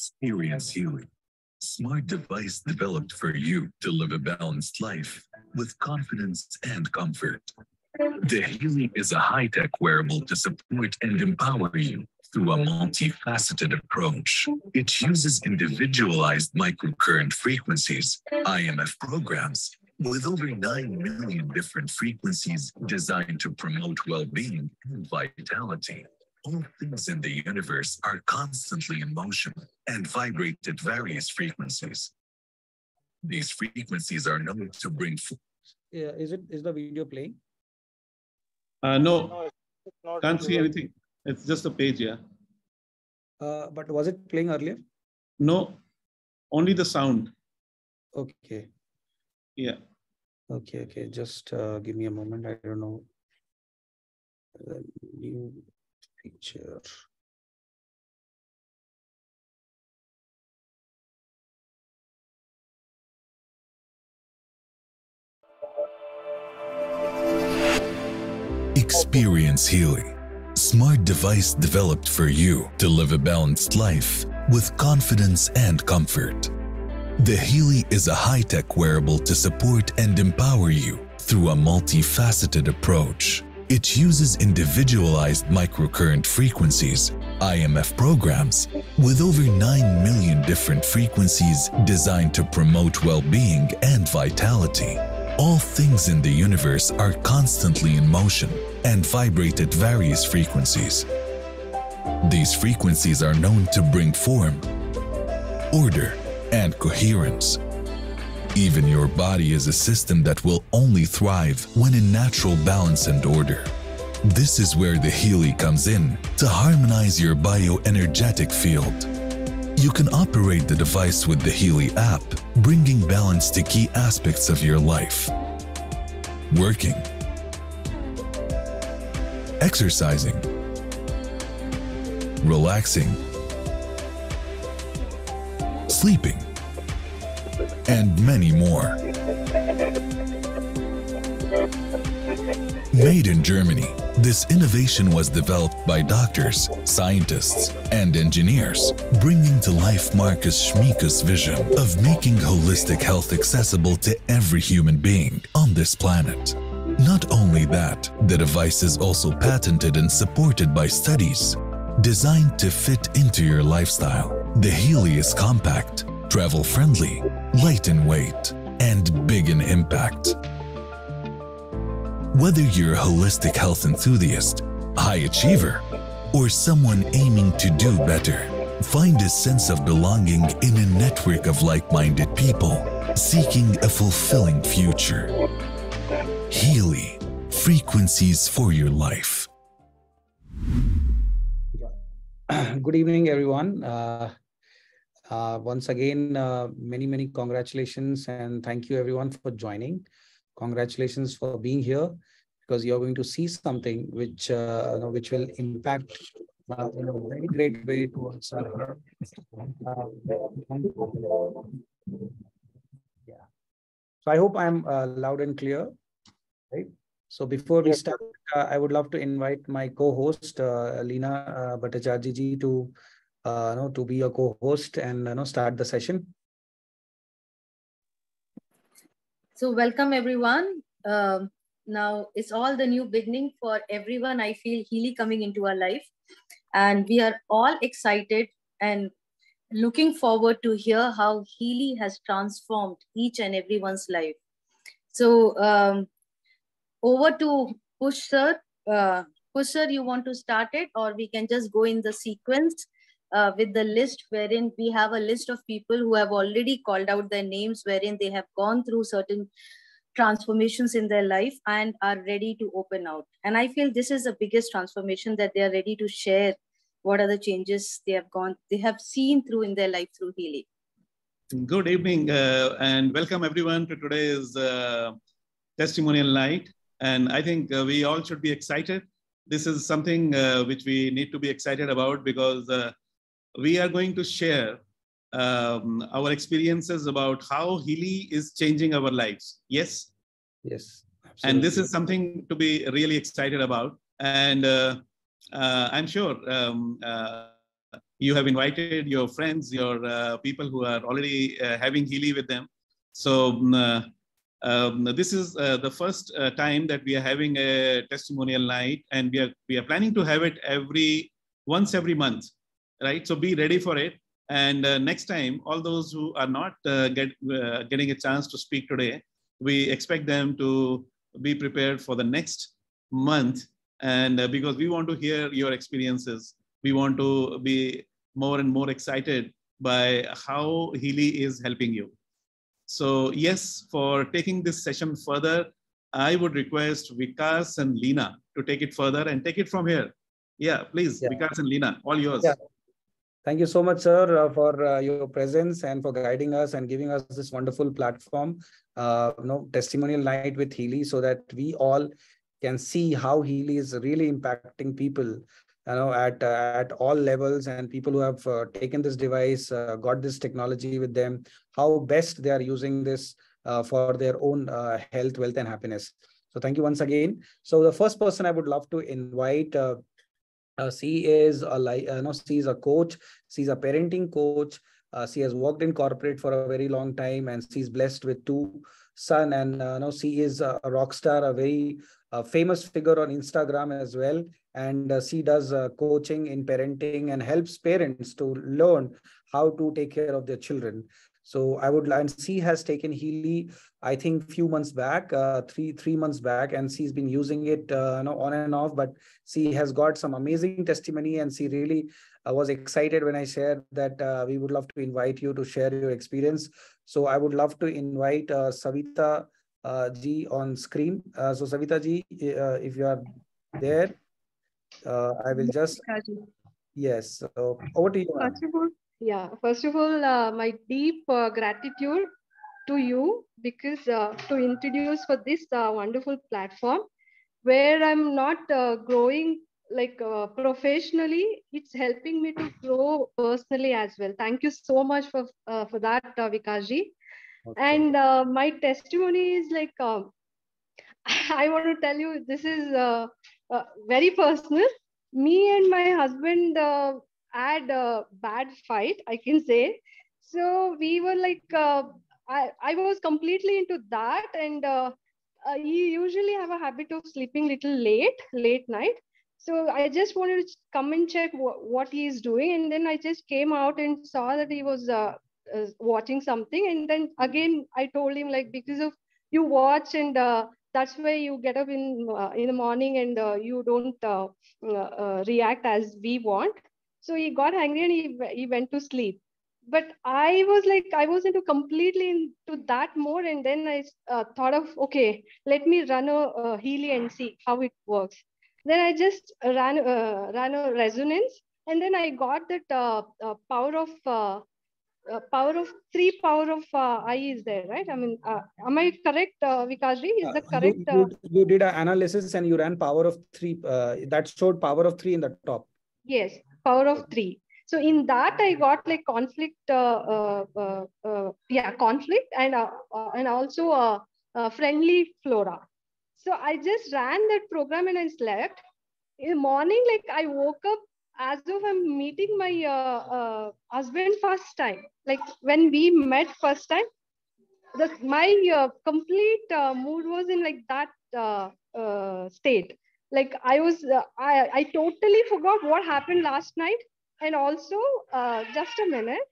Experience Healing. Smart device developed for you to live a balanced life with confidence and comfort. The Healy is a high-tech wearable to support and empower you through a multifaceted approach. It uses individualized microcurrent frequencies, IMF programs, with over 9 million different frequencies designed to promote well-being and vitality. All things in the universe are constantly in motion and vibrate at various frequencies. These frequencies are known to bring. Yeah, is it is the video playing? Uh, no, can't see anything. It's just a page, yeah. Uh, but was it playing earlier? No, only the sound. Okay. Yeah. Okay, okay. Just uh, give me a moment. I don't know. Uh, new picture. Experience healing. Smart device developed for you to live a balanced life with confidence and comfort. The Healy is a high-tech wearable to support and empower you through a multifaceted approach. It uses individualized microcurrent frequencies, IMF programs, with over 9 million different frequencies designed to promote well-being and vitality. All things in the universe are constantly in motion and vibrate at various frequencies. These frequencies are known to bring form, order, and coherence. Even your body is a system that will only thrive when in natural balance and order. This is where the Healy comes in to harmonize your bioenergetic field. You can operate the device with the Healy app, bringing balance to key aspects of your life. Working, exercising, relaxing, sleeping, and many more. Made in Germany, this innovation was developed by doctors, scientists, and engineers, bringing to life Marcus Schmieke's vision of making holistic health accessible to every human being on this planet. Not only that, the device is also patented and supported by studies designed to fit into your lifestyle. The Healy is compact, travel friendly, light in weight, and big in impact. Whether you're a holistic health enthusiast, high achiever, or someone aiming to do better, find a sense of belonging in a network of like-minded people seeking a fulfilling future. Healy, frequencies for your life. Good evening, everyone. Uh, uh, once again, uh, many, many congratulations and thank you everyone for joining. Congratulations for being here because you're going to see something which uh, you know, which will impact uh, in a very great way towards. Uh, yeah. So I hope I'm uh, loud and clear, right? So before we start, uh, I would love to invite my co-host uh, Leena uh, Bhattacharya ji to uh, you know, to be a co-host and you know, start the session. So welcome everyone. Um, now it's all the new beginning for everyone. I feel Healy coming into our life, and we are all excited and looking forward to hear how Healy has transformed each and everyone's life. So um, over to Push sir. Uh, Push sir, you want to start it, or we can just go in the sequence uh, with the list wherein we have a list of people who have already called out their names, wherein they have gone through certain transformations in their life and are ready to open out. And I feel this is the biggest transformation that they are ready to share what are the changes they have gone, they have seen through in their life through healing. Good evening uh, and welcome everyone to today's uh, testimonial night. And I think uh, we all should be excited. This is something uh, which we need to be excited about because uh, we are going to share um, our experiences about how Healy is changing our lives. Yes? Yes. Absolutely. And this is something to be really excited about. And uh, uh, I'm sure um, uh, you have invited your friends, your uh, people who are already uh, having Healy with them. So um, um, this is uh, the first uh, time that we are having a testimonial night, and we are we are planning to have it every once every month, right? So be ready for it. And uh, next time, all those who are not uh, get, uh, getting a chance to speak today, we expect them to be prepared for the next month. And uh, because we want to hear your experiences, we want to be more and more excited by how Healy is helping you. So yes, for taking this session further, I would request Vikas and Leena to take it further and take it from here. Yeah, please, yeah. Vikas and Leena, all yours. Yeah. Thank you so much, sir, uh, for uh, your presence and for guiding us and giving us this wonderful platform, uh, you know, testimonial night with Healy, so that we all can see how Healy is really impacting people, you know, at uh, at all levels, and people who have uh, taken this device, uh, got this technology with them, how best they are using this for their own health, wealth, and happiness. So thank you once again. So the first person I would love to invite uh, she is a like uh, no, she's a coach. She's a parenting coach. Uh, she has worked in corporate for a very long time, and she's blessed with two son. And uh, no, she is a, rock star, a very uh, famous figure on Instagram as well. And uh, she does uh, coaching in parenting and helps parents to learn how to take care of their children. So I would, and she has taken Healy, I think, few months back, uh, three three months back, and she's been using it, uh, you know, on and off. But she has got some amazing testimony, and she really uh, was excited when I shared that uh, we would love to invite you to share your experience. So I would love to invite uh, Savita uh, ji on screen. Uh, so Savita ji, uh, if you are there, uh, I will just. Yes. So over to you. Yeah, first of all, uh, my deep uh, gratitude to you because uh, to introduce for this uh, wonderful platform where I'm not uh, growing like uh, professionally, it's helping me to grow personally as well. Thank you so much for for that, uh. Okay. And my testimony is like um, I want to tell you this is very personal. Me and my husband had a bad fight, I can say. So we were like, uh, I, I was completely into that. And uh, uh, he usually have a habit of sleeping little late, late night. So I just wanted to come and check what he is doing. And then I just came out and saw that he was uh, uh, watching something. And then again, I told him like, because of you watch and uh, that's why you get up in uh, in the morning and uh, you don't uh, uh, react as we want so he got angry and he, he went to sleep. But I was like, I was into completely into that mode. And then I uh, thought of, okay, let me run a, a Healy and see how it works. Then I just ran, uh, ran a resonance. And then I got that uh, uh power of uh, uh, power of three power of uh, I is there, right? I mean, uh, am I correct, uh, Vikashji? Is the correct? You, you, you, did an analysis and you ran power of three. that showed power of three in the top. Yes power of three. So in that, I got like conflict, uh, uh, uh, yeah, conflict and and also a friendly flora. So I just ran that program and I slept. In the morning, like I woke up as if I'm meeting my uh, uh, husband first time. Like when we met first time, the, my uh, complete mood was in like that state like i was uh, i i totally forgot what happened last night. And also uh, just a minute.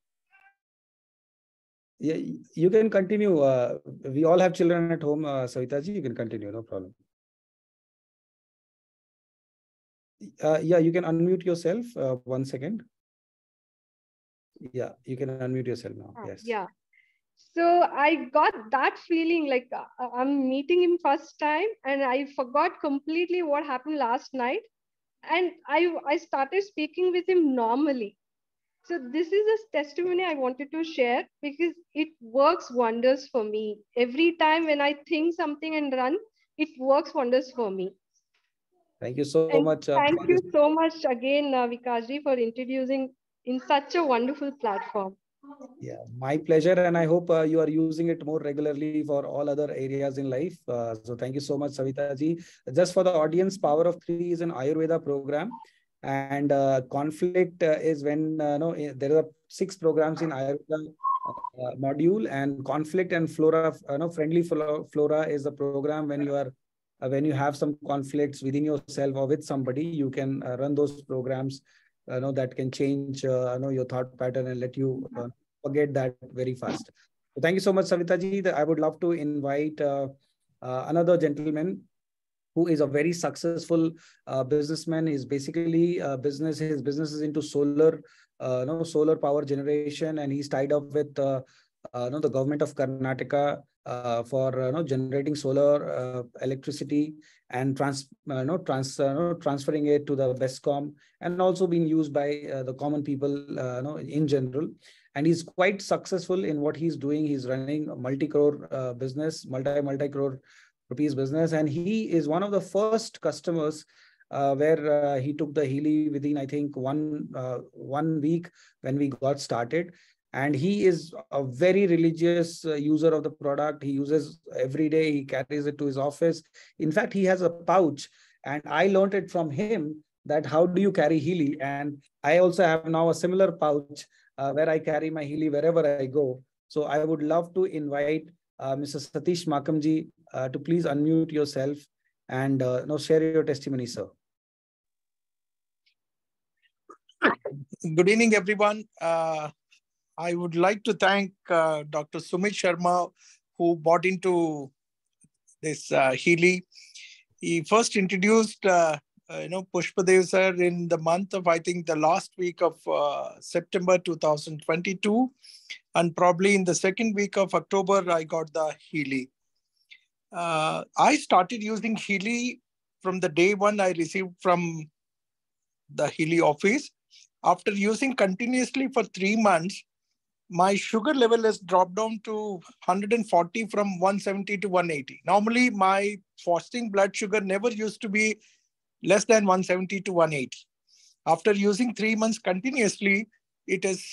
Yeah you can continue. Uh, we all have children at home uh, savita ji. You can continue. No problem. Uh, yeah you can unmute yourself uh, one second. Yeah you can unmute yourself now. Ah, yes. yeah so i got that feeling like uh, uh, i'm meeting him first time and i forgot completely what happened last night. And i i started speaking with him normally. So this is a testimony i wanted to share because it works wonders for me. Every time when i think something and run it works wonders for me. Thank you so and much uh, thank you so much again uh, Vikashji for introducing in such a wonderful platform yeah, my pleasure. And I hope uh, you are using it more regularly for all other areas in life. Uh, so thank you so much, Savita ji. Just for the audience, Power of Three is an Ayurveda program. And uh, conflict uh, is when uh, no, eh, there are six programs in Ayurveda uh, module, and conflict and flora, no, friendly flora is a program when you are when you have some conflicts within yourself or with somebody, you can run those programs. Uh, know that can change uh, know your thought pattern and let you uh, forget that very fast. So thank you so much, Savita ji. I would love to invite uh, uh, another gentleman who is a very successful uh, businessman. He's basically business. His business is into solar, uh, no solar power generation, and he's tied up with uh, uh, no, the government of Karnataka uh, for uh, no, generating solar uh, electricity and trans, uh, no, trans, transferring it to the BESCOM and also being used by the common people uh, no, in general. And he's quite successful in what he's doing. He's running a multi-crore uh, business, multi multi crore rupees business, and he is one of the first customers uh, where uh, he took the Healy within I think one one week when we got started, and he is a very religious uh, user of the product. He uses every day he carries it to his office. In fact he has a pouch and i learned it from him that how do you carry healy? And i also have now a similar pouch uh, where i carry my healy wherever i go. So i would love to invite uh, mr satish makamji uh, to please unmute yourself and uh, share your testimony sir. Good evening everyone. Uh, I would like to thank uh, Dr. Sumit Sharma, who bought into this uh, Healy. He first introduced, uh, uh, you know, Pushpadev sir in the month of, I think, the last week of uh, September 2022. And probably in the second week of October, I got the Healy. Uh, I started using Healy from the day one I received from the Healy office. After using continuously for three months, my sugar level has dropped down to 140 from 170 to 180. Normally, my fasting blood sugar never used to be less than 170 to 180. After using three months continuously, it has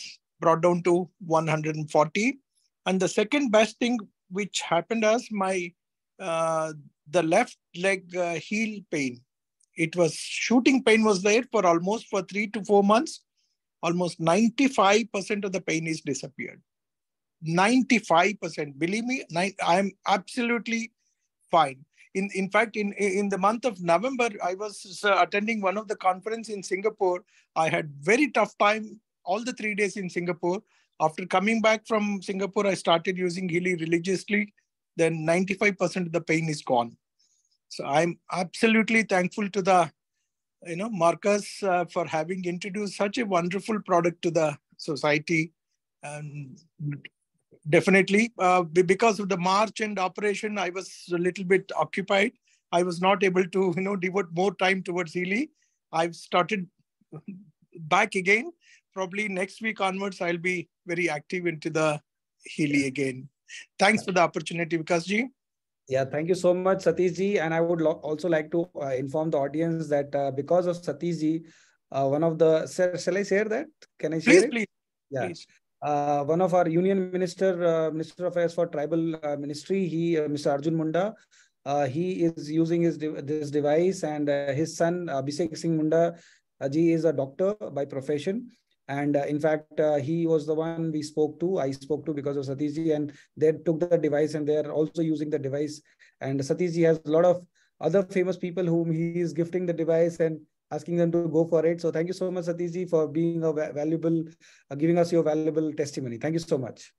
brought down to 140. And the second best thing which happened as my uh, the left leg uh, heel pain. It was shooting pain was there for almost for three to four months almost 95% of the pain is disappeared. 95%. Believe me, I'm absolutely fine. In, in fact, in, in the month of November, I was uh, attending one of the conference in Singapore. I had very tough time all the three days in Singapore. After coming back from Singapore, I started using Healy religiously. Then 95% of the pain is gone. So I'm absolutely thankful to the you know, Marcus uh, for having introduced such a wonderful product to the society. And definitely, uh, because of the march and operation, I was a little bit occupied. I was not able to, you know, devote more time towards Healy. I've started back again. Probably next week onwards, I'll be very active into the Healy again. Thanks for the opportunity, Vikasji. Yeah, thank you so much, Satish ji. And I would also like to uh, inform the audience that uh, because of Satish uh, one of the, shall I share that? Can I share please, it? Please, yeah. please. Uh, one of our union minister, uh, Minister of Affairs for Tribal uh, Ministry, he, Mr. Arjun Munda, he is using his de this device and his son, Abhishek Singh Munda, ji is a doctor by profession. And uh, in fact, uh, he was the one we spoke to. I spoke to because of Satishji, and they took the device and they are also using the device. And Satishji has a lot of other famous people whom he is gifting the device and asking them to go for it. So thank you so much, Satishji, for being a valuable, uh, giving us your valuable testimony. Thank you so much.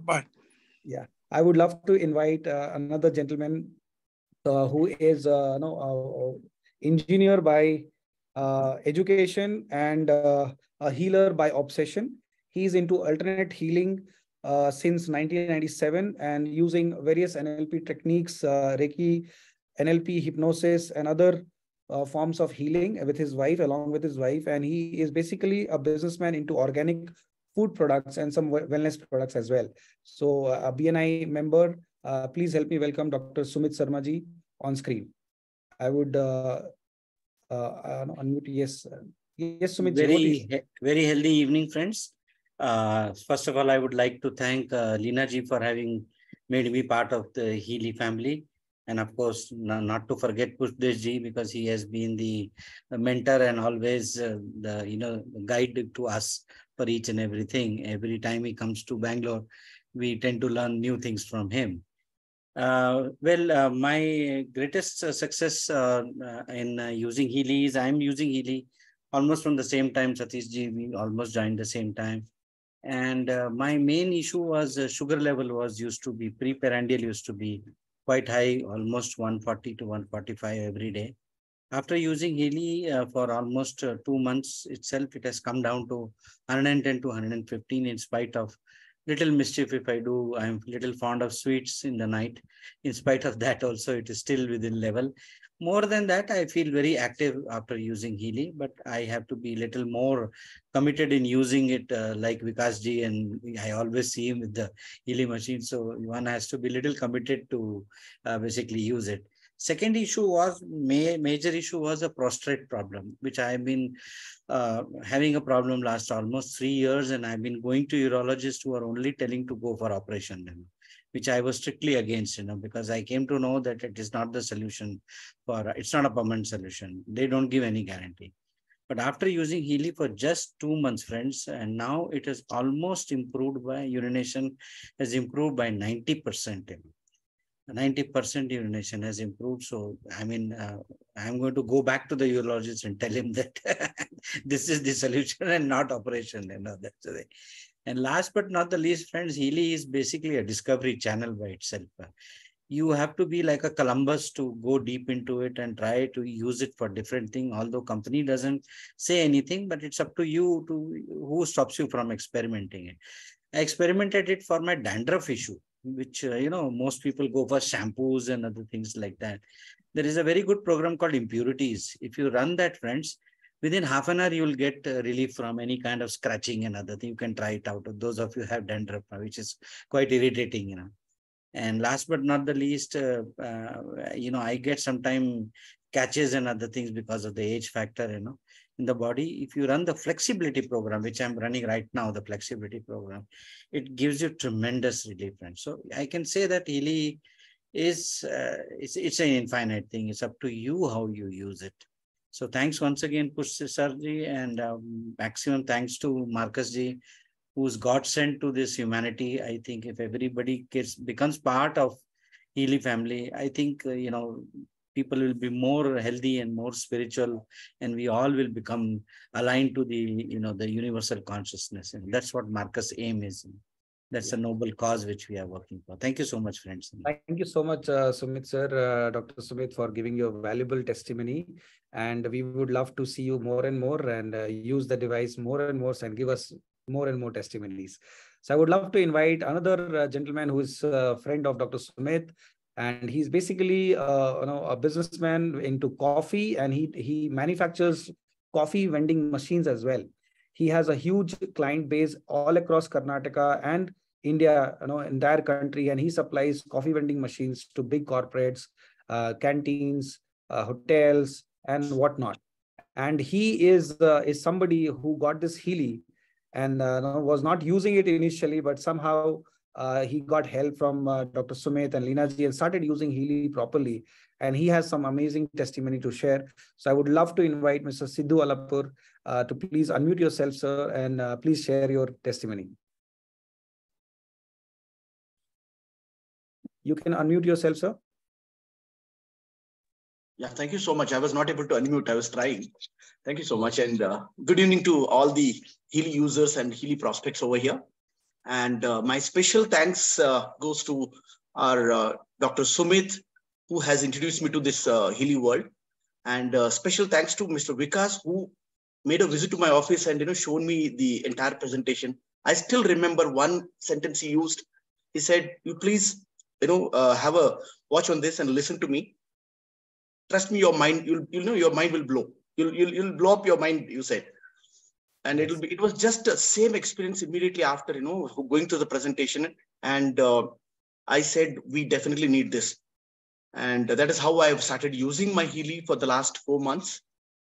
Bye. Yeah, I would love to invite uh, another gentleman uh, who is uh, no engineer by education and a healer by obsession. He's into alternate healing uh, since 1997 and using various NLP techniques, uh, Reiki, NLP, hypnosis, and other uh, forms of healing with his wife, along with his wife. And he is basically a businessman into organic food products and some wellness products as well. So, uh, a BNI member, uh, please help me welcome Dr. Sumit Sarmaji on screen. I would uh, unmute, yes. Yes, Sumit. Very, very healthy evening, friends. Uh, first of all, I would like to thank uh, Leena ji for having made me part of the Healy family. And of course, not to forget Pushdesh ji because he has been the, mentor and always uh, the you know guide to us for each and everything. Every time he comes to Bangalore, we tend to learn new things from him. Uh, well, uh, my greatest uh, success uh, uh, in using Healy is I'm using Healy almost from the same time. Satish ji, we almost joined the same time. And my main issue was sugar level was used to be pre-prandial used to be quite high, almost 140 to 145 every day. After using Healy uh, for almost uh, two months itself, it has come down to 110 to 115 in spite of little mischief if I do. I'm little fond of sweets in the night. In spite of that also, it is still within level. More than that, I feel very active after using Healy, but I have to be a little more committed in using it uh, like Vikasji and I always see him with the Healy machine. So one has to be little committed to uh, basically use it. Second issue was, ma major issue was a prostate problem, which I've been uh, having a problem last almost three years and I've been going to urologists who are only telling to go for operation which I was strictly against, you know, because I came to know that it is not the solution for, it's not a permanent solution. They don't give any guarantee. But after using Healy for just two months, friends, and now it has almost improved by urination has improved by 90%. 90% urination has improved. So, I mean, uh, I'm going to go back to the urologist and tell him that this is the solution and not operation. You know, that's the. And last but not the least, friends, Healy is basically a discovery channel by itself. You have to be like a Columbus to go deep into it and try to use it for different things. Although company doesn't say anything, but it's up to you to who stops you from experimenting it. I experimented it for my dandruff issue, which uh, you know most people go for shampoos and other things like that. There is a very good program called Impurities. If you run that, friends, within half an hour you will get uh, relief from any kind of scratching and other thing. You can try it out. Those of you have dandruff which is quite irritating you know. And last but not the least uh, uh, you know i get sometimes catches and other things because of the age factor you know. In the body if you run the flexibility program which i'm running right now the flexibility program it gives you tremendous relief and so i can say that Healy is uh, it's, it's an infinite thing. It's up to you how you use it so thanks once again, Push Sarji, and um, maximum thanks to Marcus Ji, who's God sent to this humanity. I think if everybody gets becomes part of Healy family, I think uh, you know people will be more healthy and more spiritual, and we all will become aligned to the you know the universal consciousness, and that's what Marcus' aim is that's a noble cause which we are working for. Thank you so much, friends. Thank you so much, uh, Sumit sir, uh, Dr. Sumit, for giving your valuable testimony. And we would love to see you more and more and uh, use the device more and more and give us more and more testimonies. So I would love to invite another uh, gentleman who is a friend of Dr. Sumit. And he's basically uh, you know, a businessman into coffee and he, he manufactures coffee vending machines as well he has a huge client base all across Karnataka and India, you know, entire country, and he supplies coffee vending machines to big corporates, uh, canteens, uh, hotels, and whatnot. And he is uh, is somebody who got this Healy and uh, was not using it initially, but somehow uh, he got help from uh, Dr. Sumit and Leena ji and started using Healy properly. And he has some amazing testimony to share. So I would love to invite Mr. Sidhu Alapur uh, to please unmute yourself, sir, and uh, please share your testimony. You can unmute yourself, sir. Yeah, thank you so much. I was not able to unmute. I was trying. Thank you so much. And uh, good evening to all the Healy users and Healy prospects over here. And uh, my special thanks uh, goes to our uh, Dr. Sumit, who has introduced me to this uh, Healy world. And uh, special thanks to Mr. Vikas, who made a visit to my office and you know shown me the entire presentation. I still remember one sentence he used. He said, "You please, you know, uh, have a watch on this and listen to me. Trust me, your mind, you'll, you'll know your mind will blow. You'll, you'll, you'll blow up your mind." You said, and it'll be. It was just the same experience immediately after you know going through the presentation, and uh, I said, "We definitely need this." And that is how I've started using my Healy for the last four months.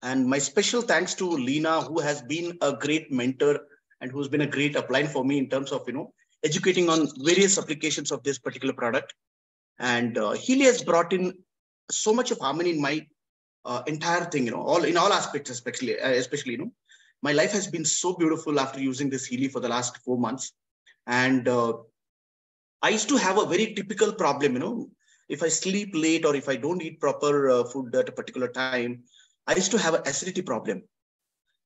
And my special thanks to Leena, who has been a great mentor and who's been a great upline for me in terms of, you know, educating on various applications of this particular product. And uh, Healy has brought in so much of harmony in my uh, entire thing, you know, all in all aspects, especially, uh, especially, you know, my life has been so beautiful after using this Healy for the last four months. And uh, I used to have a very typical problem, you know, if I sleep late or if I don't eat proper uh, food at a particular time, I used to have an acidity problem.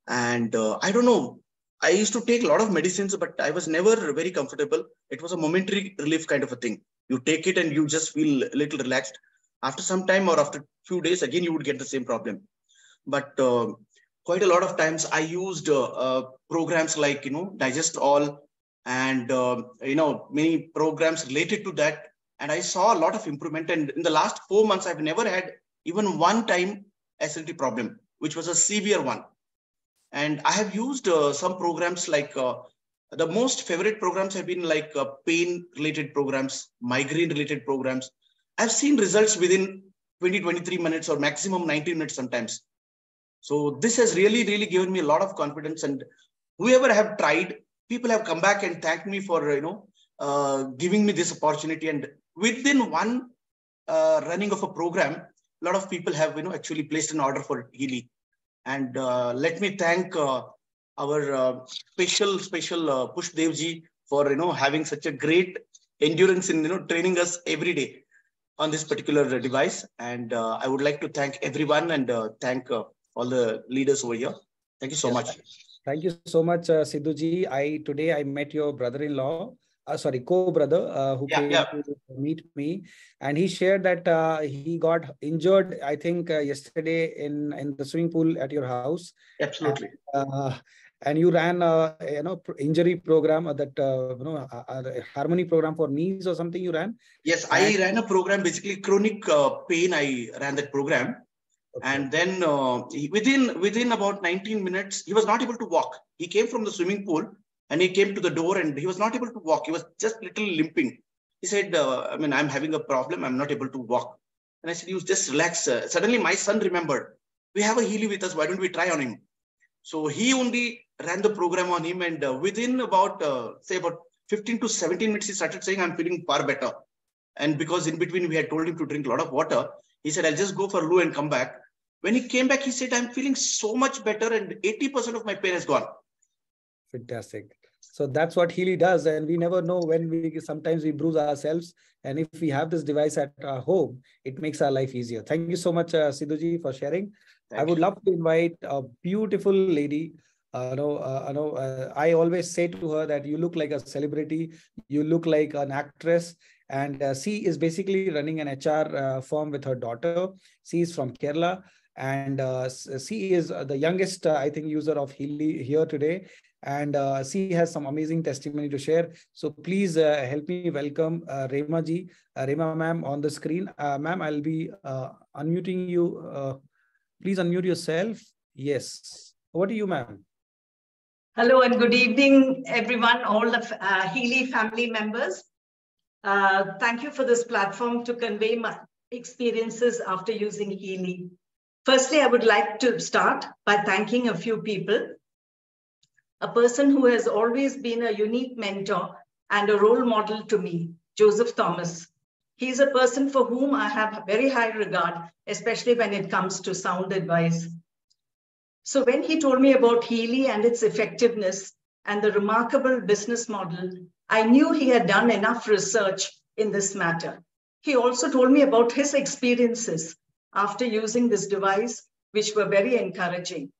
And uh, I don't know, I used to take a lot of medicines, but I was never very comfortable. It was a momentary relief kind of a thing. You take it and you just feel a little relaxed. After some time or after a few days, again, you would get the same problem. But uh, quite a lot of times I used uh, uh, programs like, you know, Digest All and, uh, you know, many programs related to that and I saw a lot of improvement. And in the last four months, I've never had even one time acidity problem, which was a severe one. And I have used uh, some programs like uh, the most favorite programs have been like uh, pain related programs, migraine related programs. I've seen results within 20, 23 minutes or maximum 90 minutes sometimes. So this has really, really given me a lot of confidence. And whoever have tried, people have come back and thanked me for, you know, uh, giving me this opportunity. And within one uh, running of a program, a lot of people have you know actually placed an order for Healy. And uh, let me thank uh, our uh, special special uh, Push Devji for you know having such a great endurance in you know training us every day on this particular device. And uh, I would like to thank everyone and thank all the leaders over here. Thank you so yes. much. Thank you so much, uh, Sidhuji. I today I met your brother-in-law uh, sorry, co-brother uh, who yeah, came yeah. to meet me, and he shared that uh, he got injured. I think uh, yesterday in in the swimming pool at your house. Absolutely. Uh, and you ran a you know injury program uh, that you know a, harmony program for knees or something. You ran. Yes, and I ran a program basically chronic pain. I ran that program. And then within within about 19 minutes, he was not able to walk. He came from the swimming pool and he came to the door and he was not able to walk. He was just little limping. He said, uh, I mean, I'm having a problem. I'm not able to walk. And I said, you just relax. Uh, suddenly my son remembered, we have a Healy with us. Why don't we try on him? So he only ran the program on him. And uh, within about, uh, say about 15 to 17 minutes, he started saying, I'm feeling far better. And because in between we had told him to drink a lot of water, he said, I'll just go for a loo and come back. When he came back, he said, I'm feeling so much better and 80% of my pain has gone. Fantastic. So that's what Healy does. And we never know when we sometimes we bruise ourselves. And if we have this device at our home, it makes our life easier. Thank you so much, uh, Sidhuji, for sharing. Thank I would you. love to invite a beautiful lady. Uh, know, uh, know, uh, I always say to her that you look like a celebrity, you look like an actress, and uh, she is basically running an HR uh, firm with her daughter. She is from Kerala, and uh, she is the youngest, uh, I think, user of Healy here today and uh, she has some amazing testimony to share. So please uh, help me welcome uh, Rema ji, uh, Rema ma'am on the screen. Uh, ma'am, I'll be uh, unmuting you. Uh, please unmute yourself. Yes. What are you, ma'am? Hello and good evening, everyone, all the uh, Healy family members. Uh, thank you for this platform to convey my experiences after using Healy. Firstly, I would like to start by thanking a few people a person who has always been a unique mentor and a role model to me, Joseph Thomas. He's a person for whom I have very high regard, especially when it comes to sound advice. So when he told me about Healy and its effectiveness and the remarkable business model, I knew he had done enough research in this matter. He also told me about his experiences after using this device, which were very encouraging.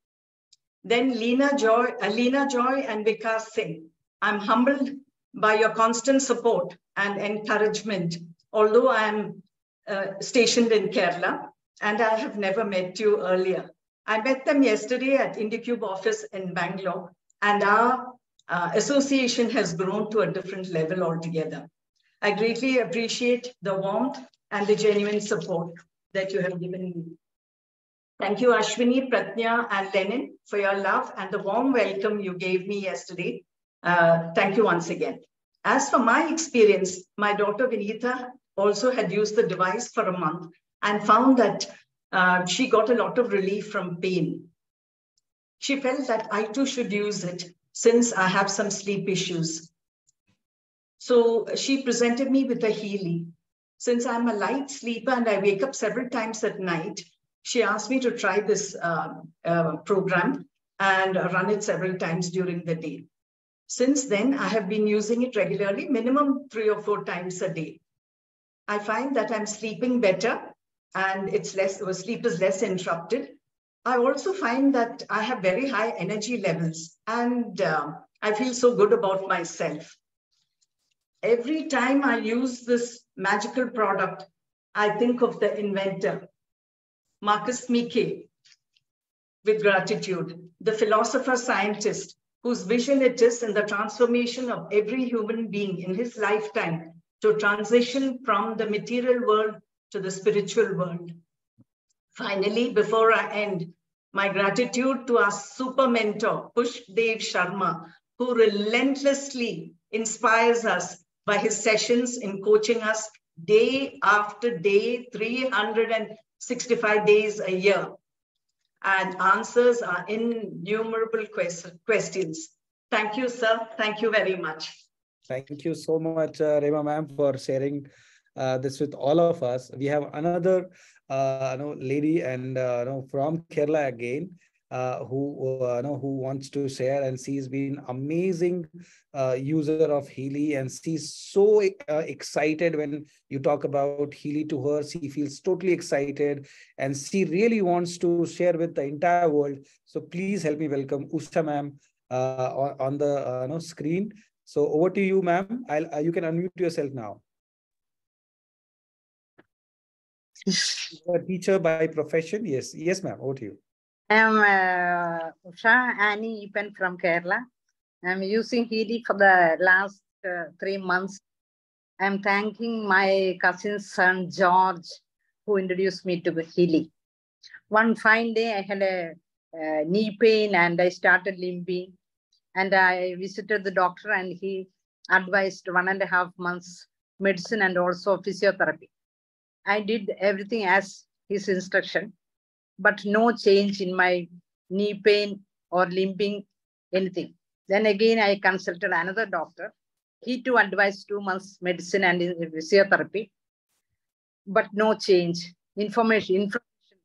Then Leena Joy, uh, Leena Joy and Vikas Singh. I'm humbled by your constant support and encouragement, although I'm uh, stationed in Kerala and I have never met you earlier. I met them yesterday at IndiQube office in Bangalore and our uh, association has grown to a different level altogether. I greatly appreciate the warmth and the genuine support that you have given me. Thank you, Ashwini, Pratnya, and Lenin, for your love and the warm welcome you gave me yesterday. Uh, thank you once again. As for my experience, my daughter Vinita also had used the device for a month and found that uh, she got a lot of relief from pain. She felt that I too should use it since I have some sleep issues. So she presented me with a Healy. Since I'm a light sleeper and I wake up several times at night, she asked me to try this uh, uh, program and run it several times during the day. Since then, I have been using it regularly, minimum three or four times a day. I find that I'm sleeping better and it's less, sleep is less interrupted. I also find that I have very high energy levels and uh, I feel so good about myself. Every time I use this magical product, I think of the inventor, Marcus Micke, with gratitude, the philosopher scientist whose vision it is in the transformation of every human being in his lifetime to transition from the material world to the spiritual world. Finally, before I end, my gratitude to our super mentor, Push Dev Sharma, who relentlessly inspires us by his sessions in coaching us day after day, 365 days a year. And answers are innumerable quest questions. Thank you, sir. Thank you very much. Thank you so much, uh, Rema ma'am, for sharing uh, this with all of us. We have another uh, know, lady and uh, know, from Kerala again. Uh, who uh, know, who wants to share and she's been amazing uh, user of Healy and she's so uh, excited when you talk about Healy to her. She feels totally excited and she really wants to share with the entire world. So please help me welcome Usha ma'am uh, on, on, the uh, no, screen. So over to you, ma'am. I'll you can unmute yourself now. a teacher by profession. Yes, yes, ma'am. Over to you. I'm uh, Usha Annie Ipen from Kerala. I'm using Healy for the last uh, three months. I'm thanking my cousin's son, George, who introduced me to Healy. One fine day, I had a uh, knee pain and I started limping. And I visited the doctor and he advised one and a half months medicine and also physiotherapy. I did everything as his instruction, but no change in my knee pain or limping, anything. Then again, I consulted another doctor. He too advised two months medicine and physiotherapy, but no change. Information, information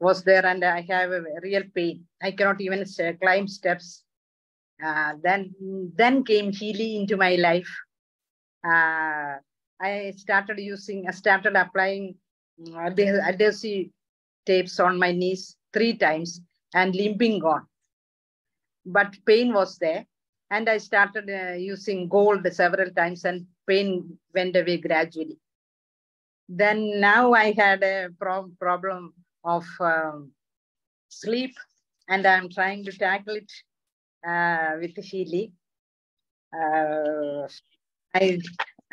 was there and I have a real pain. I cannot even climb steps. Uh, then, then came Healy into my life. Uh, I started using, I started applying uh, adhesive tapes on my knees three times and limping gone. But pain was there. And I started uh, using gold several times and pain went away gradually. Then now I had a pro problem of um, sleep and I'm trying to tackle it uh, with Healy. Uh, I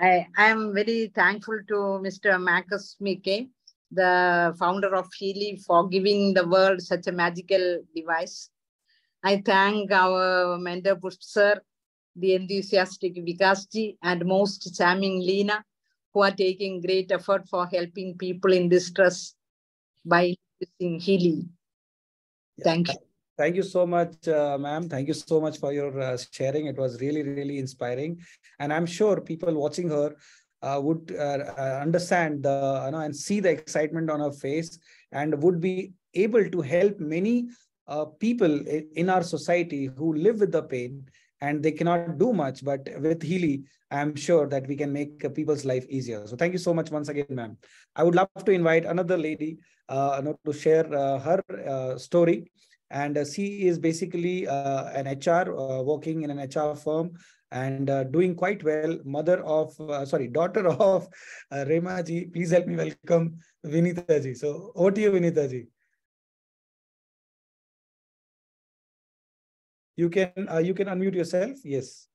I am very thankful to Mr. Marcus Micke, the founder of Healy, for giving the world such a magical device. I thank our mentor Push sir, the enthusiastic Vikasji, and most charming Leena, who are taking great effort for helping people in distress by using Healy. Thank you. Thank you so much, uh, ma'am. Thank you so much for your uh, sharing. It was really, really inspiring. And I'm sure people watching her uh, would uh, uh, understand the, you know, and see the excitement on her face and would be able to help many uh, people in our society who live with the pain and they cannot do much. But with Healy, I'm sure that we can make people's life easier. So thank you so much once again, ma'am. I would love to invite another lady to share her story and uh, she is basically uh, an HR uh, working in an HR firm and uh, doing quite well. Mother of, uh, sorry, daughter of uh, Rema ji. Please help me welcome Vinita ji. So over to you, Vinita ji. You can you can unmute yourself. Yes.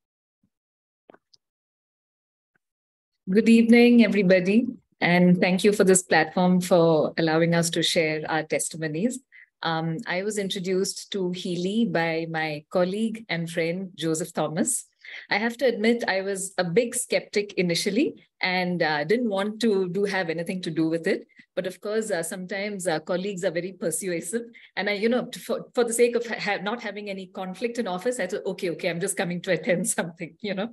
Good evening, everybody. And thank you for this platform for allowing us to share our testimonies. Um, I was introduced to Healy by my colleague and friend, Joseph Thomas. I have to admit, I was a big skeptic initially and uh, didn't want to do have anything to do with it. But of course, uh, sometimes uh, colleagues are very persuasive. And I, you know, for, for the sake of ha not having any conflict in office, I thought, okay, okay, I'm just coming to attend something, you know.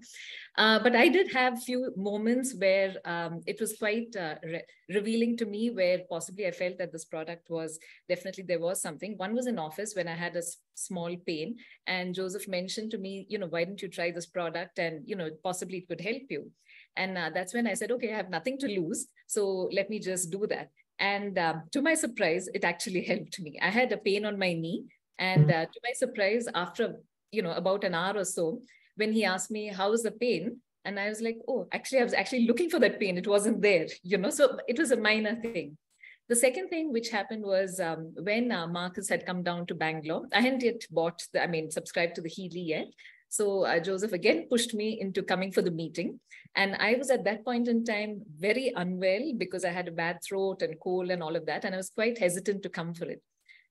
Uh, but I did have few moments where um, it was quite uh, re revealing to me where possibly I felt that this product was definitely there was something. One was in office when I had a small pain and Joseph mentioned to me, you know, why don't you try this product and, you know, possibly it could help you. And uh, that's when I said, okay, I have nothing to lose. So let me just do that. And um, to my surprise, it actually helped me. I had a pain on my knee. And mm-hmm. uh, to my surprise, after, you know, about an hour or so, when he asked me, how's the pain? And I was like, oh, actually, I was actually looking for that pain. It wasn't there, you know, so it was a minor thing. The second thing which happened was um, when uh, Marcus had come down to Bangalore, I hadn't yet bought, the, I mean, subscribed to the Healy yet. So uh, Joseph again pushed me into coming for the meeting. And I was at that point in time very unwell because I had a bad throat and cold and all of that. And I was quite hesitant to come for it.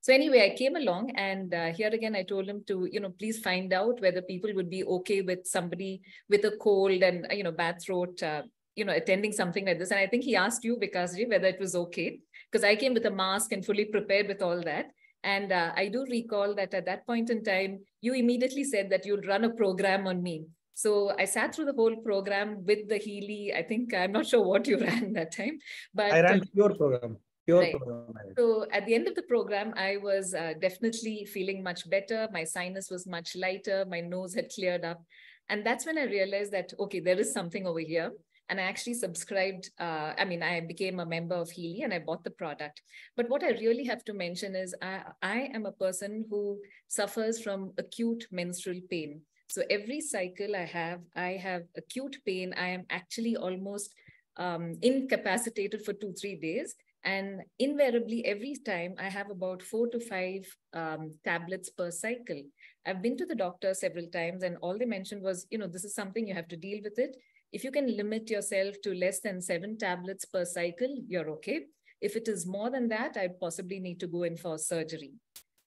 So anyway, I came along and uh, here again, I told him to, you know, please find out whether people would be okay with somebody with a cold and, you know, bad throat, uh, you know, attending something like this. And I think he asked you, Vikasji, whether it was okay, because I came with a mask and fully prepared with all that. And uh, I do recall that at that point in time, you immediately said that you'd run a program on me. So I sat through the whole program with the Healy. I think I'm not sure what you ran that time, but I ran your program. Right. So at the end of the program, I was uh, definitely feeling much better. My sinus was much lighter. My nose had cleared up. And that's when I realized that, okay, there is something over here. And I actually subscribed. Uh, I mean, I became a member of Healy and I bought the product. But what I really have to mention is I, I am a person who suffers from acute menstrual pain. So every cycle I have, I have acute pain. I am actually almost um, incapacitated for two, three days. And invariably, every time I have about four to five um, tablets per cycle. I've been to the doctor several times, and all they mentioned was, you know, this is something you have to deal with it. If you can limit yourself to less than seven tablets per cycle, you're okay. If it is more than that, I'd possibly need to go in for surgery.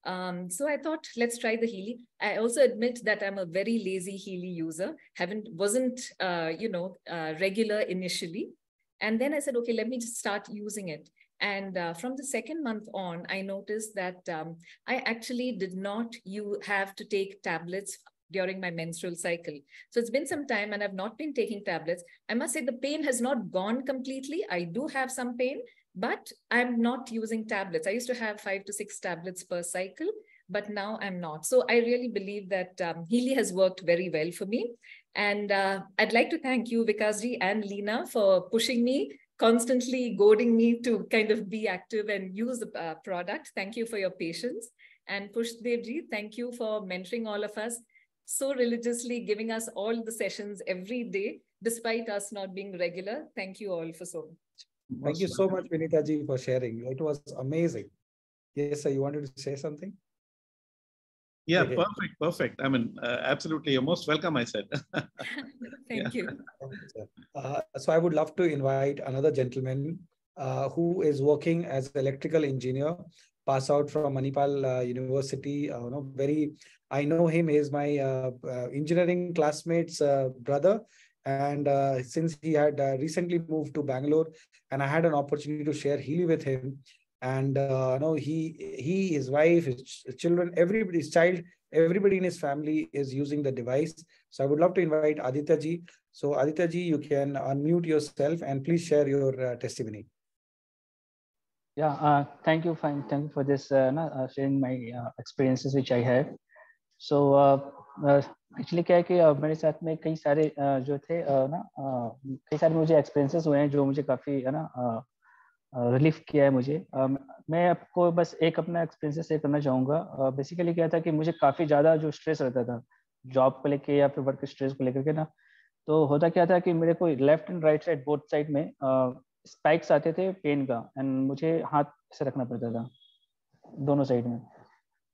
Um, so I thought, let's try the Healy. I also admit that I'm a very lazy Healy user. Haven't wasn't uh, you know uh, regular initially, and then I said, okay, let me just start using it. And uh, from the second month on, I noticed that um, I actually did not you have to take tablets during my menstrual cycle. So it's been some time and I've not been taking tablets. I must say the pain has not gone completely. I do have some pain, but I'm not using tablets. I used to have five to six tablets per cycle, but now I'm not. So I really believe that um, Healy has worked very well for me. And uh, I'd like to thank you, Vikasji and Leena, for pushing me constantly goading me to kind of be active and use the uh, product. Thank you for your patience. And Pushpdevji, thank you for mentoring all of us so religiously, giving us all the sessions every day, despite us not being regular. Thank you all for so much. Thank you so much, Vinita ji, for sharing. It was amazing. Yes, sir, you wanted to say something? Yeah, okay. perfect, perfect. I mean, uh, absolutely. You're most welcome, I said. Thank you. Uh, so I would love to invite another gentleman uh, who is working as electrical engineer, pass out from Manipal uh, University. Uh, you know, very, I know him. He's my uh, engineering classmate's brother. And since he had recently moved to Bangalore, and I had an opportunity to share Healy with him, and uh, no he he his wife his children everybody's child everybody in his family is using the device so i would love to invite aditya ji so aditya ji you can unmute yourself and please share your uh, testimony yeah uh, thank you fine thank you for this uh, uh, sharing my uh, experiences which i have so actually क्या है कि मेरे साथ में कई सारे जो थे ना कई सारे मुझे एक्सपीरियंसेस हुए हैं जो मुझे काफ़ी है ना रिलीफ किया है मुझे। मैं आपको बस एक अपना एक्सपीरियंस शेयर करना चाहूँगा। बेसिकली क्या था कि मुझे काफ़ी ज़्यादा जो स्ट्रेस रहता था जॉब को लेके या फिर वर्क स्ट्रेस को लेकर के ना तो होता क्या था कि मेरे को left and right side both side में स्पाइक्स आते थे पेन का एंड मुझे हाथ से रखना पड़ता था दोनों साइड में।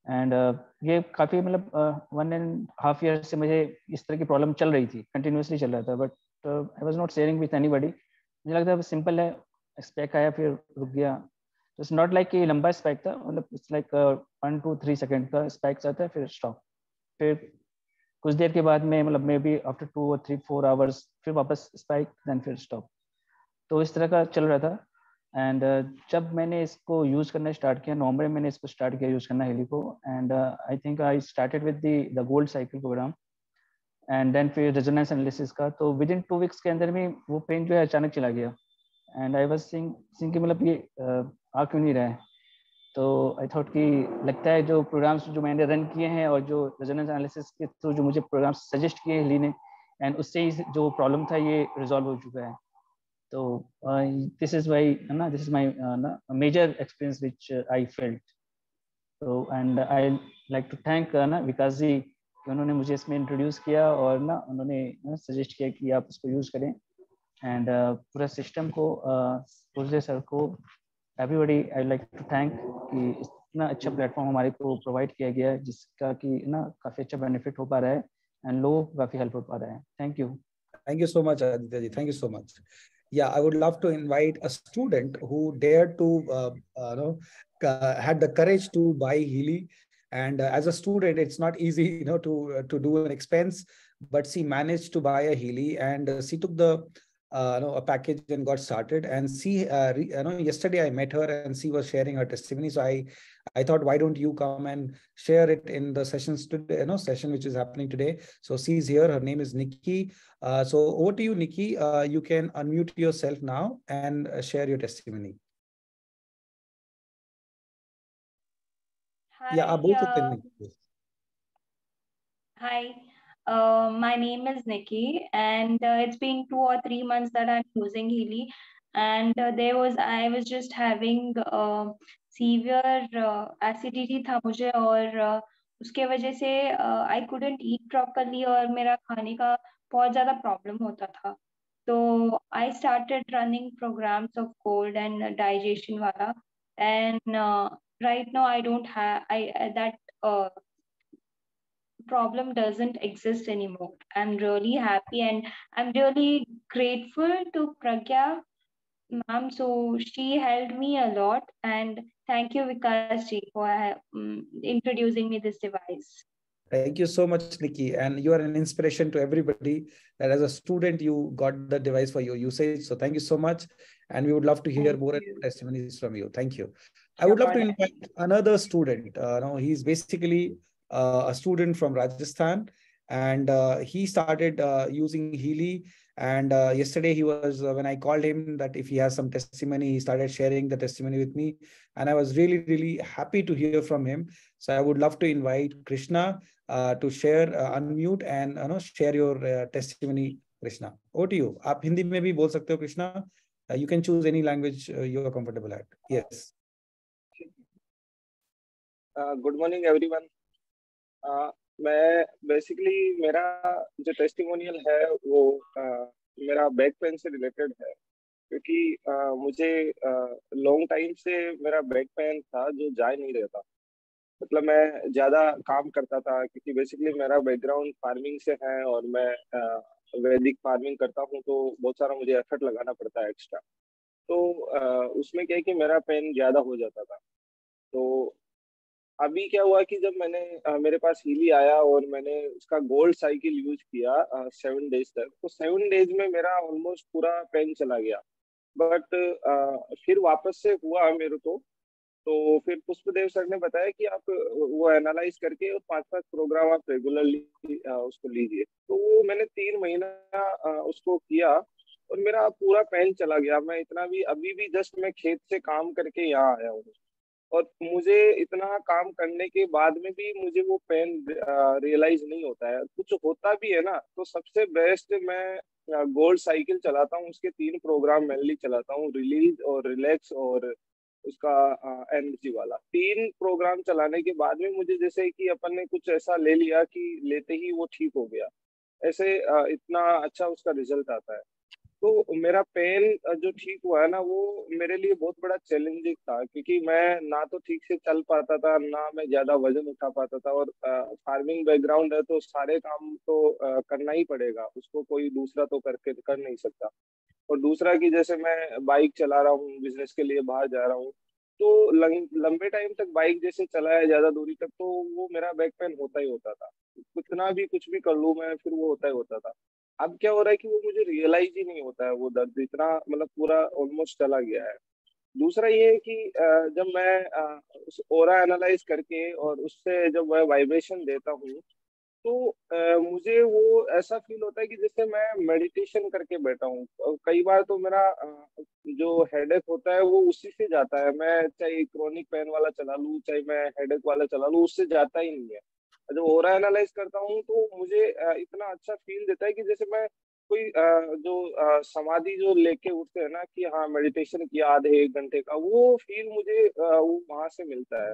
एंड uh, ये काफ़ी मतलब वन एंड हाफ़ ईयर से मुझे इस तरह की प्रॉब्लम चल रही थी कंटिन्यूसली चल रहा था। But I was not sharing with any मुझे लगता है सिंपल है स्पैक आया फिर रुक गया। तो इट्स नॉट लाइक कि लंबा स्पेक था मतलब it's like one two three second का स्पेक्स आता है फिर स्टॉप फिर कुछ देर के बाद में मतलब मे बी आफ्टर टू और थ्री फोर आवर्स फिर वापस स्पाइक देन फिर स्टॉप तो इस तरह का चल रहा था। एंड uh, जब मैंने इसको यूज़ करना स्टार्ट किया नवंबर में मैंने इसको स्टार्ट किया यूज़ करना हेली को। And I think I started with the gold cycle programme and then फिर रेजोनेंस एनालिसिस का। तो विद इन टू वीक्स के अंदर में वो पेन जो है अचानक चला गया। And I was sing sing कि मतलब ये आ क्यों नहीं रहा है। तो आई थॉट कि लगता है जो प्रोग्राम्स जो मैंने रन किए हैं और जो रेजोनेंस एनालिसिस के थ्रू जो मुझे प्रोग्राम्स सजेस्ट किए हैं हिली ने एंड उससे ही जो प्रॉब्लम था ये रिजॉल्व हो चुका है। तो दिस इज़ वाई ना दिस इज़ माई ना major experience which I felt तो and I like to thank ना विकास जी उन्होंने मुझे इसमें इंट्रोड्यूस किया और ना उन्होंने सजेस्ट किया कि आप इसको यूज़ करें एंड uh, पूरा सिस्टम को पुरजे सर को everybody I like to thank कि इतना अच्छा प्लेटफॉर्म हमारे को प्रोवाइड किया गया है जिसका कि ना काफ़ी अच्छा बेनिफिट हो पा रहा है एंड लोगों को काफ़ी हेल्प हो पा रहा है thank you thank you so much, Aditya ji. Thank you so much. Yeah, I would love to invite a student who dared to, uh, uh, know, uh, had the courage to buy Healy. And uh, as a student, it's not easy, you know, to uh, to do an expense, but she managed to buy a Healy, and uh, she took the uh, you know, a package and got started. And see, uh, re, you know, yesterday I met her and she was sharing her testimony. So I, I thought, why don't you come and share it in the sessions today, you know, session which is happening today. So she's here. Her name is Nikki. Uh, so over to you, Nikki. Uh, you can unmute yourself now and uh, share your testimony. Hi, Yeah, uh, both of uh, them. hi. Uh, my name is Nikki, and uh, it's been two or three months that I'm using Healy. And uh, there was I was just having uh, severe uh, acidity था मुझे और uh, उसके वजह से uh, I couldn't eat properly और मेरा खाने का बहुत ज़्यादा problem होता था तो I started running programs of cold and digestion वाला and uh, right now I don't have I that uh, problem doesn't exist anymore. I'm really happy and I'm really grateful to Pragya ma'am. So she helped me a lot and thank you Vikas ji for um, introducing me this device. Thank you so much, Nikki. And you are an inspiration to everybody that as a student, you got the device for your usage. So thank you so much. And we would love to hear Thank more you. testimonies from you. Thank you. I would love to invite another student. Uh, no, he's basically a student from Rajasthan, and uh, he started uh, using Healy. And uh, yesterday, he was uh, when I called him that if he has some testimony, he started sharing the testimony with me, and I was really, really happy to hear from him. So I would love to invite Krishna uh, to share, uh, unmute, and you know, share your uh, testimony. Krishna, over to you. आप हिंदी में भी बोल सकते हो Krishna. Uh, you can choose any language uh, you are comfortable at. Yes. Good morning मैं basically मेरा जो testimonial है वो uh, मेरा बैक पेन से रिलेटेड है। क्योंकि uh, मुझे लॉन्ग टाइम से मेरा बैक पेन था जो जा नहीं रहता। मतलब मैं ज़्यादा काम करता था क्योंकि बेसिकली मेरा बैकग्राउंड फ़ार्मिंग से है और मैं वैदिक फ़ार्मिंग करता हूँ तो बहुत सारा मुझे एफर्ट लगाना पड़ता है एक्स्ट्रा तो उसमें क्या है कि मेरा पेन ज़्यादा हो जाता था। तो अभी क्या हुआ कि जब मैंने अ, मेरे पास हीली आया और मैंने उसका गोल्ड साइकिल यूज़ किया सेवन डेज़ तक तो सेवन डेज़ में मेरा ऑलमोस्ट पूरा पेन चला गया। बट फिर वापस से हुआ मेरे को तो फिर पुष्पदेव सर ने बताया कि आप वो एनालाइज करके पाँच पाँच प्रोग्राम आप रेगुलरली उसको लीजिए। तो वो मैंने तीन महीना उसको किया और मेरा पूरा पेन चला गया। मैं इतना भी अभी भी जस्ट मैं खेत से काम करके यहाँ आया हूँ। और मुझे इतना काम करने के बाद में भी मुझे वो पेन रियलाइज़ नहीं होता है। कुछ होता भी है ना तो सबसे बेस्ट मैं गोल्ड साइकिल चलाता हूँ, उसके तीन प्रोग्राम मेनली चलाता हूँ रिलीज़ और रिलैक्स और उसका एनर्जी वाला। तीन प्रोग्राम चलाने के बाद में मुझे जैसे कि अपन ने कुछ ऐसा ले लिया कि लेते ही वो ठीक हो गया। ऐसे इतना अच्छा उसका रिज़ल्ट आता है। तो मेरा पेन जो ठीक हुआ है ना वो मेरे लिए बहुत बड़ा चैलेंजिंग था क्योंकि मैं ना तो ठीक से चल पाता था ना मैं ज़्यादा वज़न उठा पाता था और फ़ार्मिंग बैकग्राउंड है तो सारे काम तो अ, करना ही पड़ेगा उसको कोई दूसरा तो करके कर नहीं सकता। और दूसरा कि जैसे मैं बाइक चला रहा हूँ बिज़नेस के लिए बाहर जा रहा हूँ तो लंबे टाइम तक बाइक जैसे चलाया ज़्यादा दूरी तक तो वो मेरा बैक पेन होता ही होता था। कितना भी कुछ भी कर लूँ मैं फिर वो होता ही होता था। अब क्या हो रहा है कि वो मुझे रियलाइज़ ही नहीं होता है, वो दर्द इतना मतलब पूरा ऑलमोस्ट चला गया है। दूसरा ये है कि जब मैं उस ओरा एनालाइज करके और उससे जब वह वाइब्रेशन देता हूँ तो मुझे वो ऐसा फील होता है कि जैसे मैं मेडिटेशन करके बैठा हूँ। कई बार तो मेरा जो हेडेक होता है वो उसी से जाता है। मैं चाहे क्रोनिक पेन वाला चला लूँ, चाहे मैं हेडेक वाला चला लूँ, उससे जाता ही नहीं है। जब ओवर एनालाइज करता हूँ तो मुझे इतना अच्छा फील देता है कि जैसे मैं कोई जो समाधि जो लेके उठते हैं ना कि हाँ मेडिटेशन किया आधे एक घंटे का, वो फील मुझे वहाँ से मिलता है।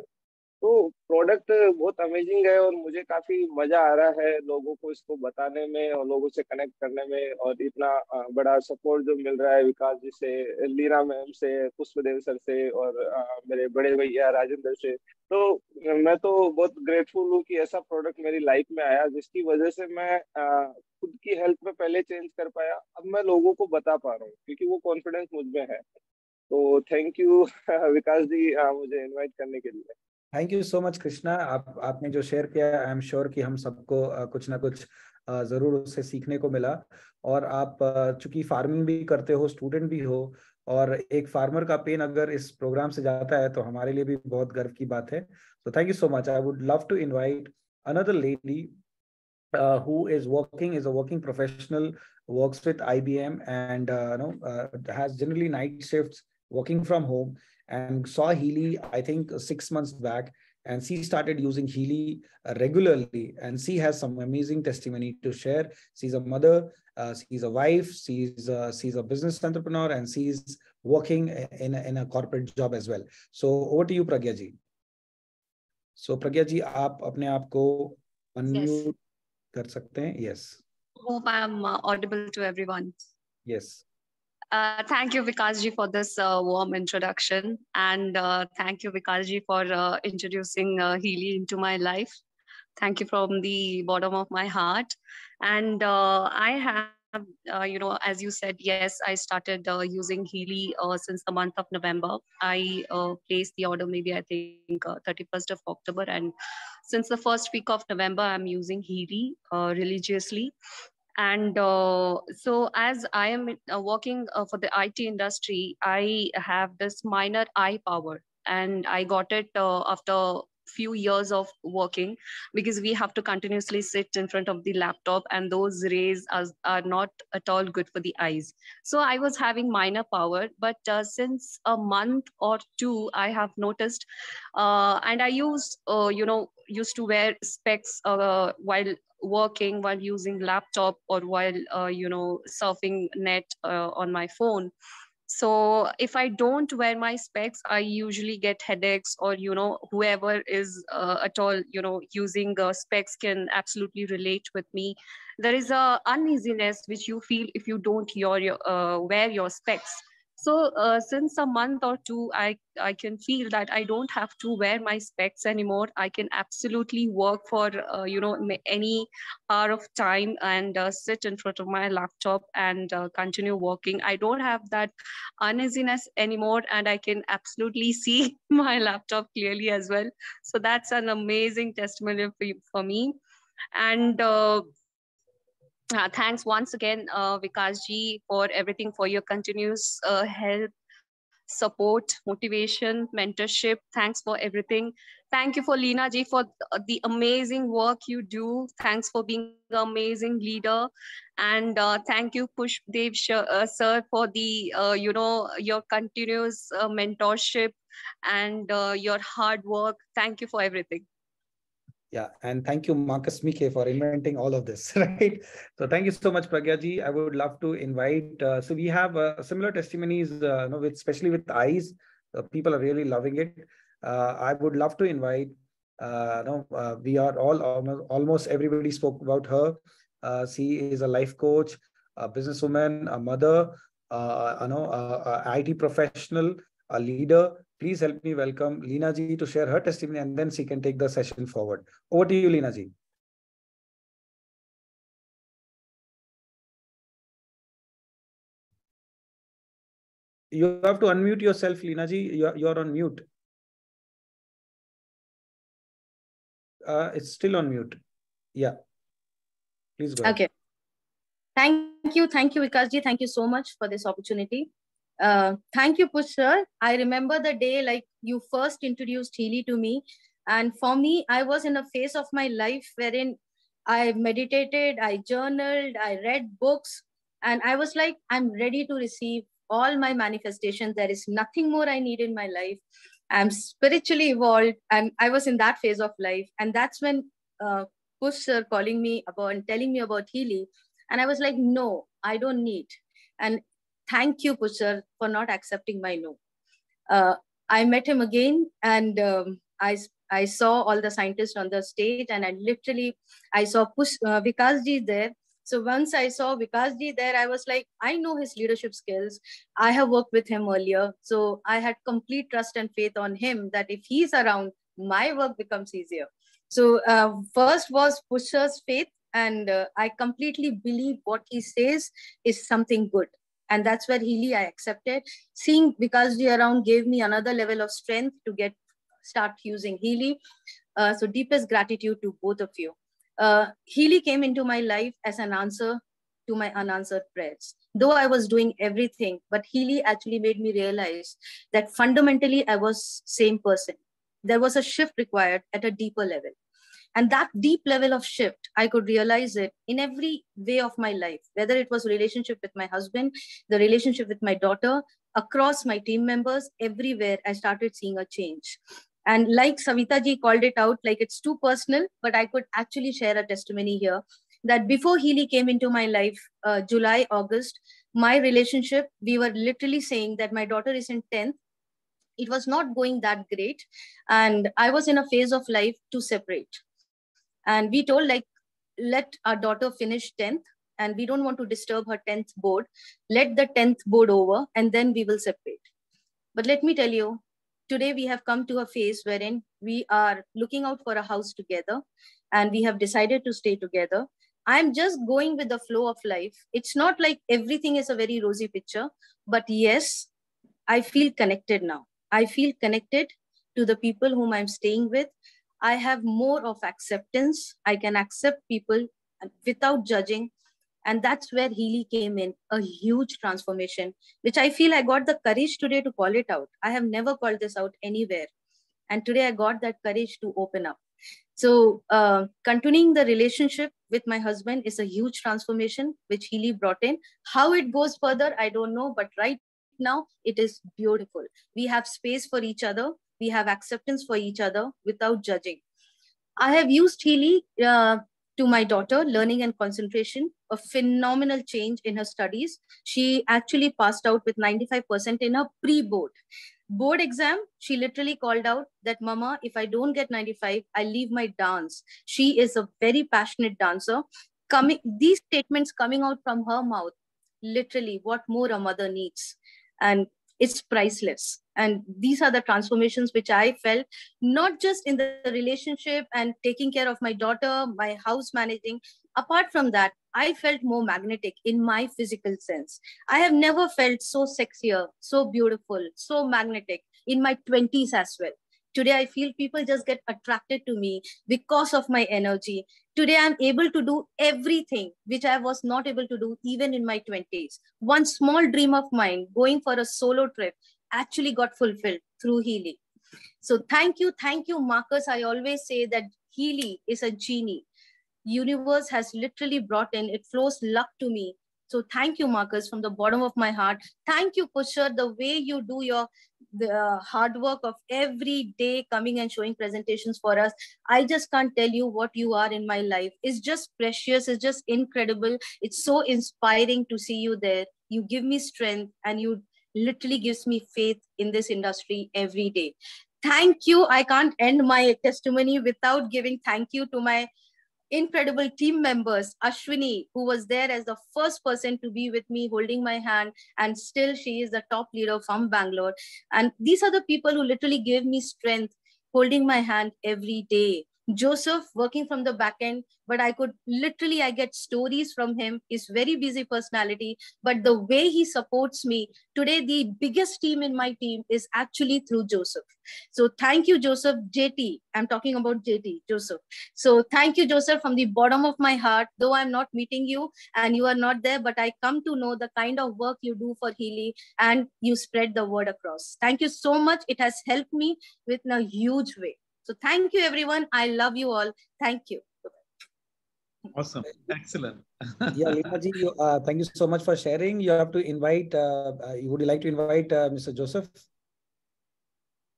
तो प्रोडक्ट बहुत अमेजिंग है और मुझे काफ़ी मज़ा आ रहा है लोगों को इसको बताने में और लोगों से कनेक्ट करने में और इतना बड़ा सपोर्ट जो मिल रहा है विकास जी से, लीना मैम से पुष्पदेव सर से और मेरे बड़े भैया राजेंद्र से। तो मैं तो बहुत ग्रेटफुल हूँ कि ऐसा प्रोडक्ट मेरी लाइफ में आया जिसकी वजह से मैं खुद की हेल्थ में पहले चेंज कर पाया। अब मैं लोगों को बता पा रहा हूँ क्योंकि वो कॉन्फिडेंस मुझमें है। तो थैंक यू विकास जी मुझे इनवाइट करने के लिए। Thank you so much Krishna आप आपने जो शेयर किया आई एम श्योर कि हम सबको कुछ ना कुछ ज़रूर उससे सीखने को मिला। और आप चूँकि फ़ार्मिंग भी करते हो स्टूडेंट भी हो और एक फार्मर का पेन अगर इस प्रोग्राम से जाता है तो हमारे लिए भी बहुत गर्व की बात है। तो thank you so much I would love to invite another lady is a working professional works with ibm and uh, you know uh, has generally night shifts working from home. and saw Healy, I think, six months back. And she started using Healy uh, regularly. And she has some amazing testimony to share. She's a mother, uh, she's a wife, she's a, she's a business entrepreneur, and she's working in a, in a corporate job as well. So over to you, Pragya ji. So Pragya ji, आप अपने आप को unmute yes. कर सकते हैं? Yes. Hope I'm uh, audible to everyone. Yes. Uh, thank you, Vikasji, for this uh, warm introduction. And uh, thank you, Vikasji, for uh, introducing uh, Healy into my life. Thank you from the bottom of my heart. And uh, I have, you know, as you said, yes, I started using Healy since the month of November. I placed the order maybe, I think, 31st of October. And since the first week of November, I'm using Healy religiously and uh, so as i am uh, working uh, for the it industry i have this minor eye power. And i got it uh, after few years of working because we have to continuously sit in front of the laptop and those rays are, are not at all good for the eyes. So i was having minor power but uh, since a month or two i have noticed uh, and i used uh, you know used to wear specs uh, while working while using laptop or while uh, you know surfing net uh, on my phone. So if i don't wear my specs i usually get headaches or you know whoever is uh, at all you know using specs can absolutely relate with me. There is a uneasiness which you feel if you don't your, uh, wear your specs so uh, since a month or two, I, I can feel that I don't have to wear my specs anymore. I can absolutely work for, uh, you know, any hour of time and uh, sit in front of my laptop and uh, continue working. I don't have that uneasiness anymore and I can absolutely see my laptop clearly as well. So that's an amazing testimonial for, for me. And uh, uh, thanks once again, uh, Vikas ji, for everything, for your continuous uh, help, support, motivation, mentorship. Thanks for everything. Thank you for Leena ji for the amazing work you do. Thanks for being an amazing leader. And uh, thank you, Push Dev uh, sir, for the, uh, you know, your continuous uh, mentorship and uh, your hard work. Thank you for everything. Yeah, and thank you, Marcus Schmieke, for inventing all of this, right? So thank you so much, Pragya I would love to invite. Uh, so we have uh, similar testimonies, uh, you know, with, especially with eyes. Uh, people are really loving it. Uh, I would love to invite. Uh, no, uh, we are all almost, everybody spoke about her. She is a life coach, a businesswoman, a mother, you know, a, a IT professional, a leader, Please help me welcome Leena ji to share her testimony and then she can take the session forward. Over to you, Leena ji. You have to unmute yourself, Leena ji. You're, you're on mute. Uh, it's still on mute. Yeah. Please go. Okay. Thank you. Thank you, Vikasji. Thank you so much for this opportunity. Uh, thank you, Push sir. I remember the day like you first introduced Healy to me. And for me, I was in a phase of my life wherein I meditated, I journaled, I read books, and I was like, I'm ready to receive all my manifestations. There is nothing more I need in my life. I'm spiritually evolved, and I was in that phase of life. And that's when uh, Push sir calling me about and telling me about Healy. And I was like, no, I don't need. And thank you, Push sir, for not accepting my no. Uh, I met him again, and um, I I saw all the scientists on the stage, and I literally I saw Push uh, Vikasji there. So once I saw Vikasji there, I was like, I know his leadership skills. I have worked with him earlier, so I had complete trust and faith on him that if he's around, my work becomes easier. So uh, first was Pusher's faith, and uh, I completely believe what he says is something good and that's where Healy I accepted. Seeing because around gave me another level of strength to get start using Healy. Uh, so deepest gratitude to both of you. Uh, Healy came into my life as an answer to my unanswered prayers. Though I was doing everything, but Healy actually made me realize that fundamentally I was same person. There was a shift required at a deeper level. And that deep level of shift, I could realize it in every way of my life, whether it was relationship with my husband, the relationship with my daughter, across my team members, everywhere, I started seeing a change. And like Savita ji called it out, like it's too personal, but I could actually share a testimony here that before Healy came into my life, uh, July, August, my relationship, we were literally saying that my daughter is in 10th. It was not going that great. And I was in a phase of life to separate. And we told, like, let our daughter finish 10th and we don't want to disturb her 10th board. Let the 10th board over and then we will separate. But let me tell you, today we have come to a phase wherein we are looking out for a house together and we have decided to stay together i'm just going with the flow of life it's not like everything is a very rosy picture but yes i feel connected now i feel connected to the people whom i'm staying with i have more of acceptance i can accept people without judging and that's where Healy came in, a huge transformation, which I feel I got the courage today to call it out. I have never called this out anywhere. And today I got that courage to open up. So, uh, continuing the relationship with my husband is a huge transformation, which Healy brought in. How it goes further, I don't know, but right now it is beautiful. We have space for each other, we have acceptance for each other without judging. I have used Healy uh, to my daughter, learning and concentration, a phenomenal change in her studies. She actually passed out with 95% in her pre-board. Board exam, she literally called out that, Mama, if I don't get 95, I leave my dance. She is a very passionate dancer. Coming, these statements coming out from her mouth, literally, what more a mother needs. And it's priceless. And these are the transformations which i felt not just in the relationship and taking care of my daughter my house managing. Apart from that i felt more magnetic in my physical sense. I have never felt so sexier so beautiful so magnetic in my 20s as well today i feel people just get attracted to me because of my energy. Today i'm able to do everything which i was not able to do even in my 20s one small dream of mine going for a solo trip actually got fulfilled through Healy. So thank you thank you marcus. I always say that Healy is a genie. Universe has literally brought in it flows luck to me. So thank you marcus from the bottom of my heart. Thank you pusher the way you do your the uh, hard work of every day coming and showing presentations for us. I just can't tell you what you are in my life. It's just precious. It's just incredible. It's so inspiring to see you there. You give me strength and you literally gives me faith in this industry every day. Thank you. I can't end my testimony without giving thank you to my incredible team members ashwini who was there as the first person to be with me holding my hand and still she is the top leader from bangalore. And these are the people who literally gave me strength holding my hand every day Joseph working from the back end, but I could literally I get stories from him. He's very busy personality, but the way he supports me today, the biggest team in my team is actually through Joseph. So thank you, Joseph. JT, I'm talking about JT, Joseph. So thank you, Joseph, from the bottom of my heart. Though I'm not meeting you and you are not there, but I come to know the kind of work you do for Healy and you spread the word across. Thank you so much. It has helped me with a huge way. So thank you, everyone. I love you all. Thank you. Awesome. Excellent. yeah, Leenaji, you, uh, thank you so much for sharing. You have to invite, uh, uh, would you like to invite uh, Mr. Joseph?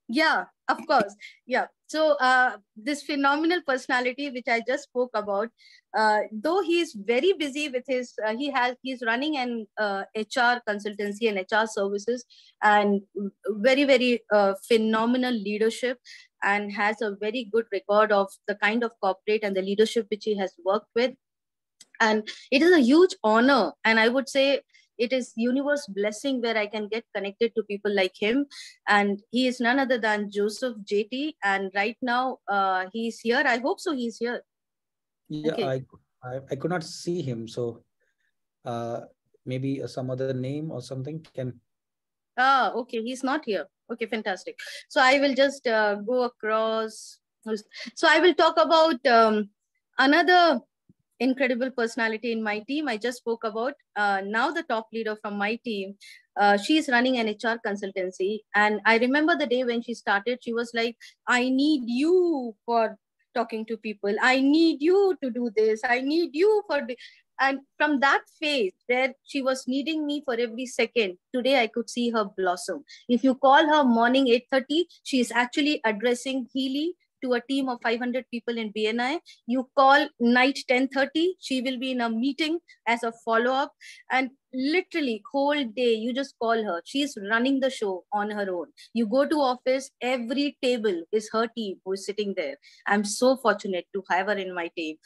Yeah, of course. Yeah. So uh, this phenomenal personality, which I just spoke about, uh, though he is very busy with his, uh, he has, he's running an uh, HR consultancy and HR services and very, very uh, phenomenal leadership and has a very good record of the kind of corporate and the leadership which he has worked with. And it is a huge honor. And I would say it is universe blessing where i can get connected to people like him and he is none other than joseph jt and right now uh, he's here i hope so he's here yeah okay. I, I, I could not see him so uh maybe some other name or something can ah okay he's not here okay fantastic so i will just uh, go across so i will talk about um, another incredible personality in my team. I just spoke about uh, now the top leader from my team. Uh, is running an HR consultancy. And I remember the day when she started, she was like, I need you for talking to people. I need you to do this. I need you for. And from that phase where she was needing me for every second, today I could see her blossom. If you call her morning 8.30, she is actually addressing Healy to a team of 500 people in BNI. You call night 10:30. She will be in a meeting as a follow up, and literally whole day you just call her. She's running the show on her own. You go to office, every table is her team who is sitting there. I'm so fortunate to have her in my team.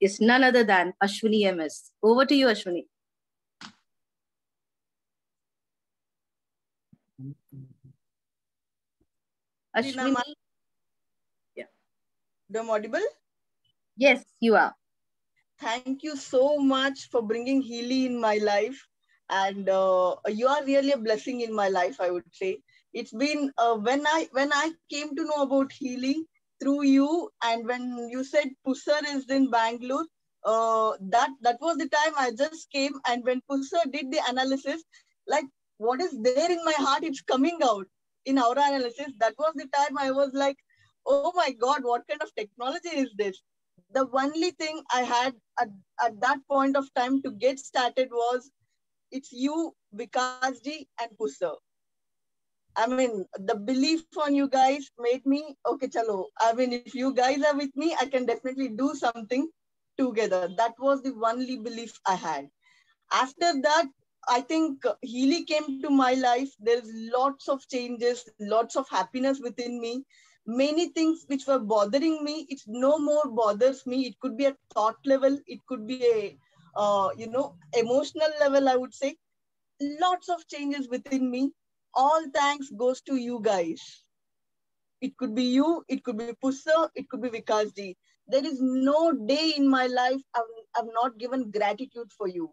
It's none other than Ashwini MS. Over to you, Ashwini. Ashwini. I'm audible? Yes, you are. Thank you so much for bringing Healy in my life. And uh, you are really a blessing in my life, I would say. It's been uh, when I when I came to know about Healy through you, and when you said Pusar is in Bangalore, uh, that that was the time I just came. And when Pusar did the analysis, like what is there in my heart, it's coming out in our analysis. That was the time I was like, oh my God, what kind of technology is this? The only thing I had at, at that point of time to get started was it's you, Vikasji, and Pusar. I mean, the belief on you guys made me, okay, chalo. I mean, if you guys are with me, I can definitely do something together. That was the only belief I had. After that, I think Healy came to my life. There's lots of changes, lots of happiness within me many things which were bothering me it no more bothers me it could be a thought level it could be a uh, you know emotional level i would say lots of changes within me all thanks goes to you guys. It could be you it could be Pusar, it could be Vikasji. there is no day in my life I've, I've not given gratitude for you.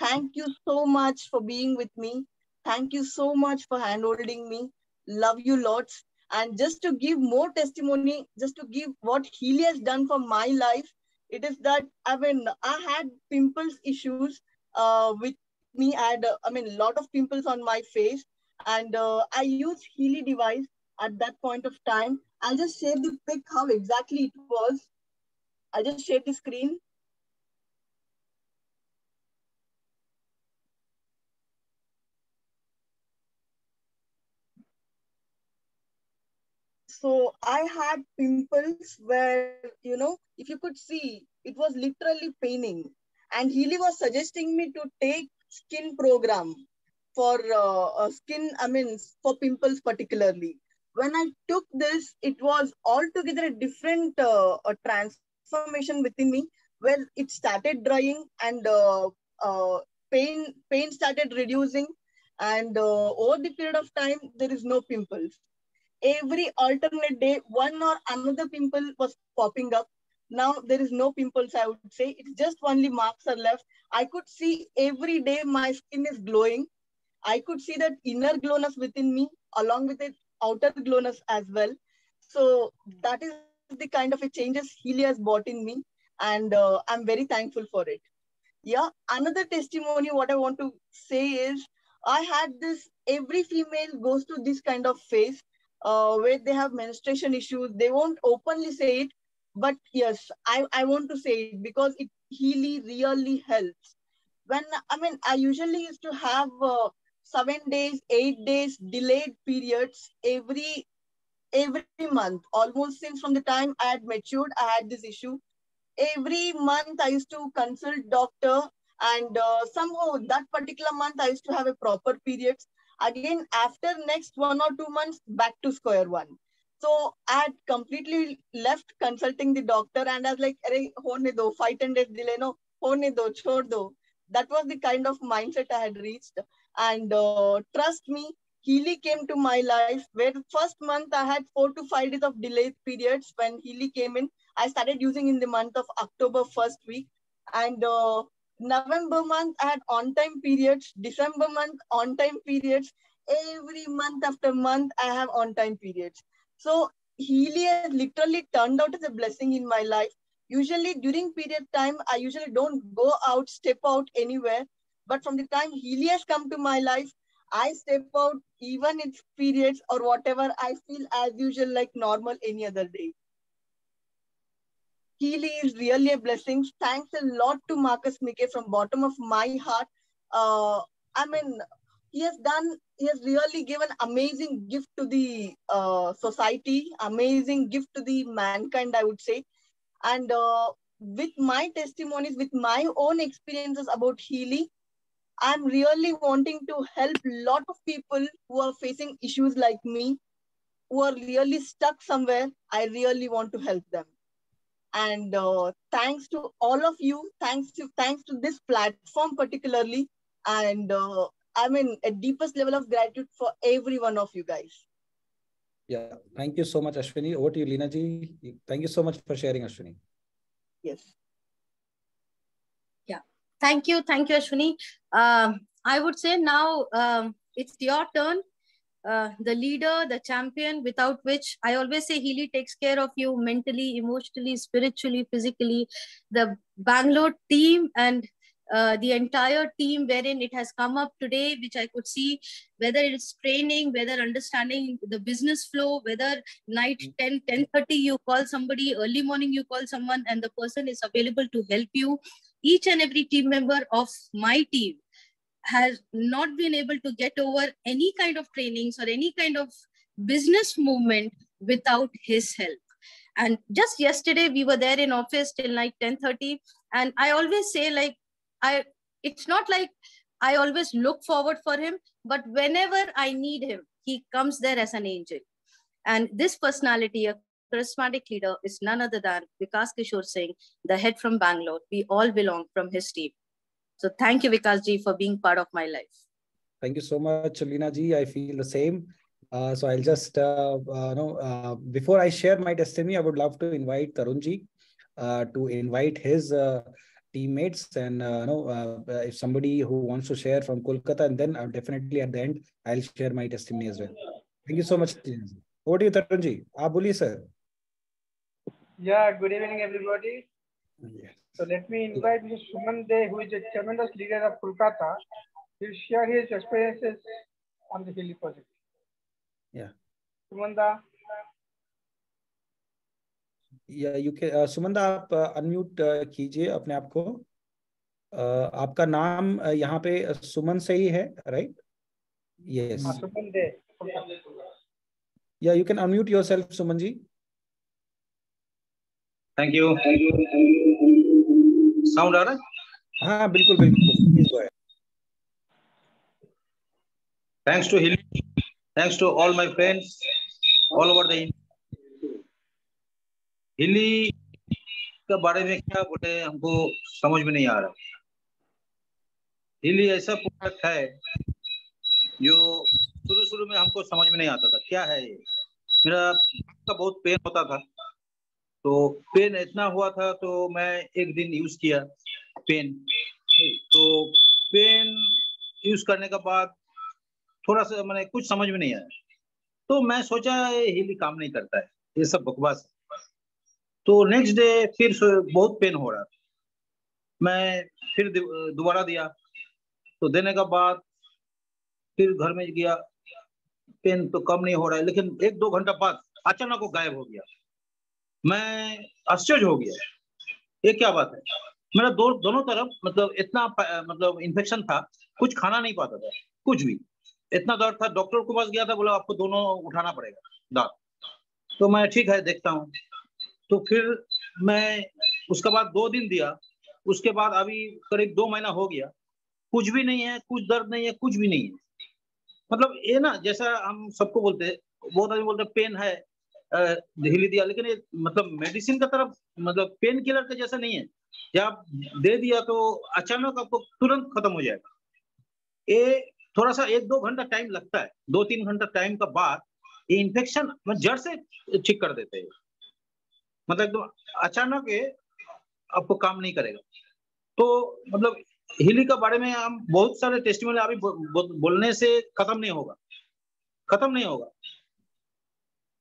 Thank you so much for being with me. Thank you so much for handholding me. Love you lots. And just to give more testimony, just to give what Healy has done for my life, it is that I mean, I had pimples issues uh, with me. Had, uh, I mean, a lot of pimples on my face. And uh, I used Healy device at that point of time. I'll just share the pic how exactly it was. I'll just share the screen. So I had pimples where, you know, if you could see, it was literally paining. And Healy was suggesting me to take skin program for uh, skin, I mean, for pimples particularly. When I took this, it was altogether a different uh, a transformation within me where it started drying and uh, uh, pain, pain started reducing. And uh, over the period of time, there is no pimples every alternate day, one or another pimple was popping up. Now there is no pimples, I would say. It's just only marks are left. I could see every day my skin is glowing. I could see that inner glowness within me along with it outer glowness as well. So that is the kind of a changes Healy has brought in me. And uh, I'm very thankful for it. Yeah, another testimony, what I want to say is I had this, every female goes to this kind of phase uh, where they have menstruation issues. They won't openly say it, but yes, I, I want to say it because it really, really helps. When, I mean, I usually used to have uh, seven days, eight days delayed periods every every month. Almost since from the time I had matured, I had this issue. Every month I used to consult doctor and uh, somehow that particular month I used to have a proper periods. Again, after next one or two months, back to square one. So I had completely left consulting the doctor and I was like, Arey, hone do, ten days delay, no, hone do, chhod do. That was the kind of mindset I had reached. And uh, trust me, Healy came to my life where first month I had four to five days of delayed periods when Healy came in. I started using in the month of October first week. And uh, November month I had on-time periods. December month on-time periods. Every month after month I have on-time periods. So Healy has literally turned out as a blessing in my life. Usually during period time, I usually don't go out, step out anywhere. But from the time Healy has come to my life, I step out even in periods or whatever. I feel as usual like normal any other day. Healy is really a blessing. Thanks a lot to Marcus Schmieke from bottom of my heart. Uh, I mean, he has done, he has really given amazing gift to the uh, society, amazing gift to the mankind, I would say. And uh, with my testimonies, with my own experiences about healing I'm really wanting to help lot of people who are facing issues like me, who are really stuck somewhere. I really want to help them. And uh, thanks to all of you, thanks to thanks to this platform particularly, and uh, I mean a deepest level of gratitude for every one of you guys. Yeah, thank you so much, Ashwini. Over to you, Leena ji. Thank you so much for sharing, Ashwini. Yes. Yeah, thank you, thank you, Ashwini. Um, I would say now um, it's your turn. Uh, the leader, the champion, without which I always say Healy takes care of you mentally, emotionally, spiritually, physically. The Bangalore team and uh, the entire team wherein it has come up today, which I could see whether it's training, whether understanding the business flow, whether night 10, 10 30 you call somebody, early morning you call someone, and the person is available to help you. Each and every team member of my team has not been able to get over any kind of trainings or any kind of business movement without his help and just yesterday we were there in office till like 10:30 and i always say like i it's not like i always look forward for him but whenever i need him he comes there as an angel and this personality a charismatic leader is none other than vikas kishore singh the head from bangalore we all belong from his team so thank you, Vikas ji, for being part of my life. Thank you so much, Leena ji. I feel the same. Uh, so I'll just, uh, uh, know, uh, before I share my testimony, I would love to invite Tarun ji uh, to invite his uh, teammates and uh, know, uh, if somebody who wants to share from Kolkata, and then uh, definitely at the end, I'll share my testimony as well. Thank you so much. Over to you, Tarun ji. Aap boliye, sir. Yeah, good evening, everybody. Yes. So let me invite Mr. Suman who is a tremendous leader of Kolkata. He'll share his experiences on the Healy project. Yeah. Sumanda. Yeah you के सुमंदा आप unmute कीजिए अपने आप को। Uh, आपका नाम uh, यहाँ पे सुमन से ही है right yes Suman yeah you can unmute yourself Suman ji thank you sound आ रहा है? हाँ बिल्कुल बिल्कुल। Please go thanks to Hili thanks to all my friends all over the Hili के बारे में क्या बोले हमको समझ में नहीं आ रहा। हिली ऐसा प्रोडक्ट है जो शुरू शुरू में हमको समझ में नहीं आता था। क्या है ये? मेरा का बहुत पेन होता था। तो पेन इतना हुआ था तो मैं एक दिन यूज़ किया पेन तो पेन यूज़ करने के बाद थोड़ा सा मैंने कुछ समझ में नहीं आया। तो मैं सोचा, ये हिली काम नहीं करता है। ये सब बकवास है। तो नेक्स्ट डे फिर बहुत पेन हो रहा था। मैं फिर दोबारा दिया। तो देने का बाद फिर घर में गया। पेन तो कम नहीं हो रहा है, लेकिन एक दो घंटा बाद अचानक वो गायब हो गया। मैं आश्चर्य हो गया। ये क्या बात है? मेरा दो, दोनों तरफ़ मतलब इतना मतलब इन्फेक्शन था, कुछ खाना नहीं पाता था, कुछ भी। इतना दर्द था डॉक्टर के पास गया था, बोला आपको दोनों उठाना पड़ेगा, दांत। तो मैं ठीक है, देखता हूँ। तो फिर मैं उसके बाद दो दिन दिया। उसके बाद अभी करीब दो महीना हो गया। कुछ भी नहीं है, कुछ दर्द नहीं है, कुछ भी नहीं है। मतलब ये ना, जैसा हम सबको बोलते हैं, बहुत आदमी बोलते पेन है हिली दिया। लेकिन ये मतलब मेडिसिन का तरफ़ मतलब पेन किलर का जैसा नहीं है। जब दे दिया तो अचानक आपको तुरंत खत्म हो जाएगा। ये थोड़ा सा एक दो घंटा टाइम लगता है। दो तीन घंटा टाइम का बाद ये इन्फेक्शन जड़ से ठीक कर देते हैं। मतलब एकदम अचानक ये आपको काम नहीं करेगा। तो मतलब हिली का बारे में हम बहुत सारे टेस्टिमोनियल अभी बोलने से खत्म नहीं होगा। खत्म नहीं होगा।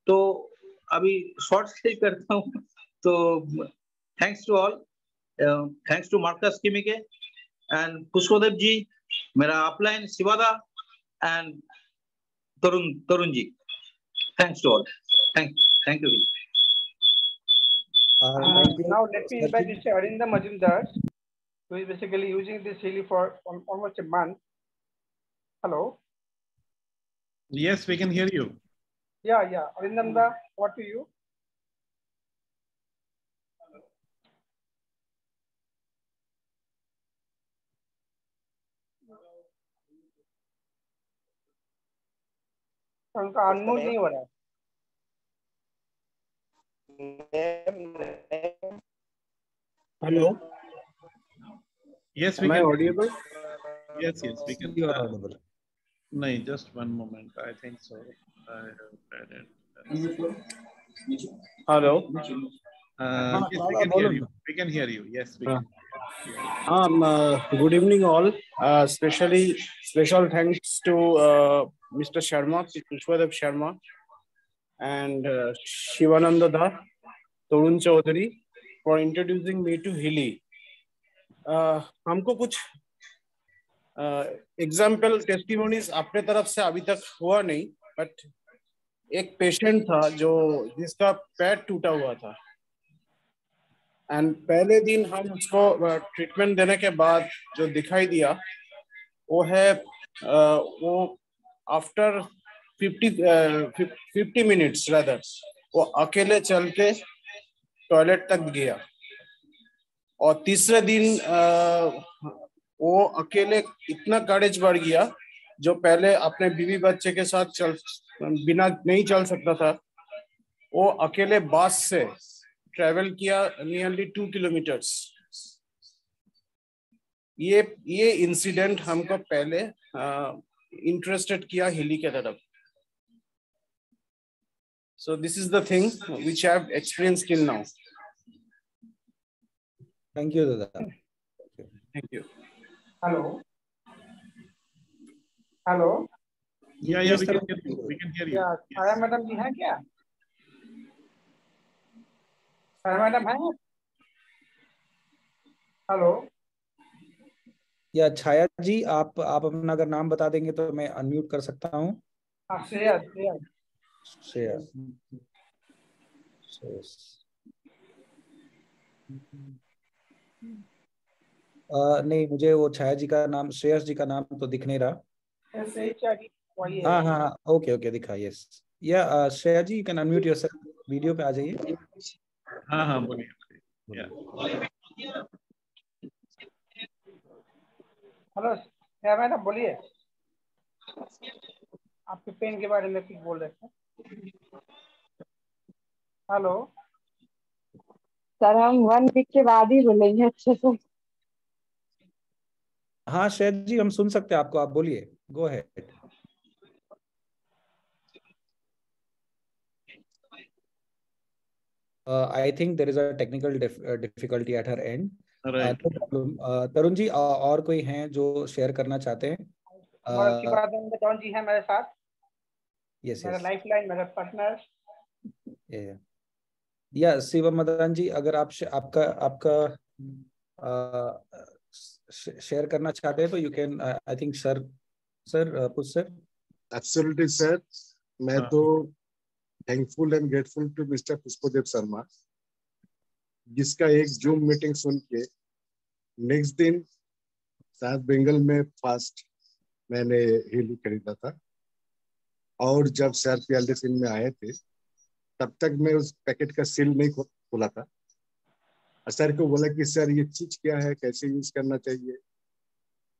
तो अभी शॉर्ट से करता हूँ। तो thanks to all thanks to Marcus Kimike and Pushpodev ji मेरा upline Shivada and Tarun Tarun ji thanks to all thank thank you Uh, now let me invite Mr. Arindam Majumdar, who is basically using this really for almost a month. Hello. Yes, we can hear you. Yeah, yeah. Arindamda, what to you? Hello. उनका unmute नहीं हो Hello. Yes, we Am can. I audible? Yes, yes, we can. You are audible. No, just one moment. I think so. I have read it. Hello. Uh, yes, we can hear you. We can hear you. Yes, we can. Um, uh, good evening, all. Uh, especially special thanks to uh, Mr. Sharma, Pushpadev Sharma, and uh, Shivananda Da, Torun Chaudhary for introducing me to Hilly. Uh, हमको कुछ example testimonies अपने तरफ़ से अभी तक हुआ नहीं but एक पेशेंट था जो जिसका पैर टूटा हुआ था एंड पहले दिन हम उसको ट्रीटमेंट देने के बाद जो दिखाई दिया वो है uh, वो after fifty fifty minutes rather वो अकेले चल के टॉयलेट तक गया। और तीसरे दिन uh, वो अकेले इतना करेज बढ़ गया जो पहले अपने बीवी बच्चे के साथ चल बिना नहीं चल सकता था। वो अकेले बस से ट्रेवल किया नियरली टू किलोमीटर्स ये ये इंसिडेंट हमको पहले इंटरेस्टेड uh, किया हिली के तरफ़। So this is the thing which i have experienced till now thank you dada thank you hello hello yeah yeah we can hear you we can hear you yeah Chhaya madam ji हैं क्या छाया madam हैं hello या छाया जी आप आप अपना अगर नाम बता देंगे तो मैं अनम्यूट कर सकता हूँ हाँ श्रेया श्रेया श्रेया आ, नहीं मुझे वो छाया जी का नाम श्रेयस जी का नाम तो दिख नहीं रहा। हाँ हाँ। हाँ ओके ओके दिखा yes yeah Shreya ji can unmute yourself video पे आ जाइए। हाँ हाँ बोलिए हेलो क्या मैडम बोलिए। आपके पेन के बारे में कुछ बोल रहे थे? हेलो सर हम वन वीक के बाद ही बोलेंगे अच्छे से हाँ शैद जी हम सुन सकते हैं आपको आप बोलिए go ahead Uh, a technical dif uh, difficulty at her end. Right. no problem. Tarun ji और कोई हैं जो शेयर करना चाहते हैं शिवानंद जी है मेरे साथ यस मेरा लाइफलाइन मेरा पार्टनर या शिव मदन जी अगर आप आपका आपका शेयर करना चाहते हैं तो you can I think sir sir push sir absolutely sir मैं तो thankful and grateful to mister Pushpdev Sharma जिसका एक जूम मीटिंग सुन के नेक्स्ट दिन शायद बंगाल में फ़र्स्ट मैंने हिली खरीदा था। और जब सर पियाले सिंह में आए थे, तब तक मैं उस पैकेट का सील नहीं खोला था। और सर को बोला कि, सर, ये चीज़ क्या है? कैसे यूज़ करना चाहिए?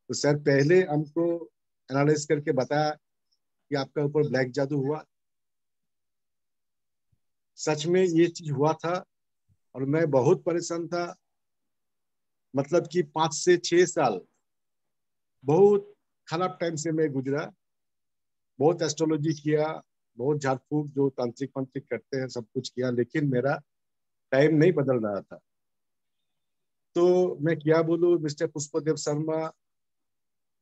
तो सर पहले हमको एनालाइज करके बताया कि आपका ऊपर ब्लैक जादू हुआ। सच में ये चीज़ हुआ था और मैं बहुत परेशान था। मतलब कि पाँच से छह साल बहुत खराब टाइम से मैं गुजरा। बहुत एस्ट्रोलॉजी किया, बहुत झाड़ फूक जो तांत्रिक मंत्रिक करते हैं, सब कुछ किया, लेकिन मेरा टाइम नहीं बदल रहा था। तो मैं क्या बोलू, mister Pushpdev Sharma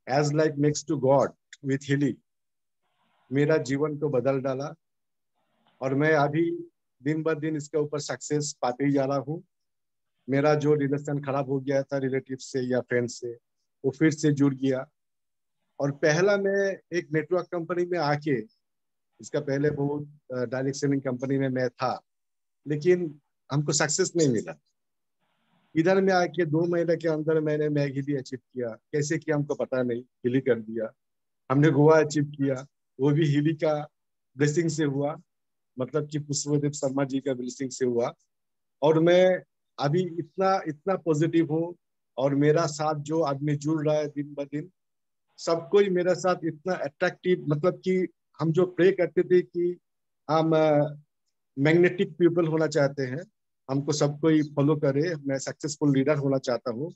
as like next to God with Hili मेरा जीवन को बदल डाला और मैं अभी दिन ब दिन इसके ऊपर सक्सेस पाते ही जा रहा हूँ। मेरा जो रिलेशन खराब हो गया था रिलेटिव से या फ्रेंड से, वो फिर से जुड़ गया। और पहला मैं एक नेटवर्क कंपनी में आके, इसका पहले बहुत डायरेक्ट सेलिंग कंपनी में मैं था, लेकिन हमको सक्सेस नहीं मिला। इधर में आके दो महीने के अंदर मैंने मैग हिली अचीव किया। कैसे किया हमको पता नहीं, हिली कर दिया। हमने गोवा अचीव किया। वो भी हिली का ब्लेसिंग से हुआ। मतलब कि पुष्पदेव शर्मा जी का ब्लेसिंग से हुआ। और मैं अभी इतना इतना पॉजिटिव हूँ। और मेरा साथ जो आदमी जुड़ रहा है दिन ब दिन सब कोई मेरा साथ इतना अट्रैक्टिव मतलब कि हम जो प्रे करते थे कि हम मैग्नेटिक पीपल होना चाहते हैं, हमको सब कोई फॉलो करे, मैं सक्सेसफुल लीडर होना चाहता हूँ,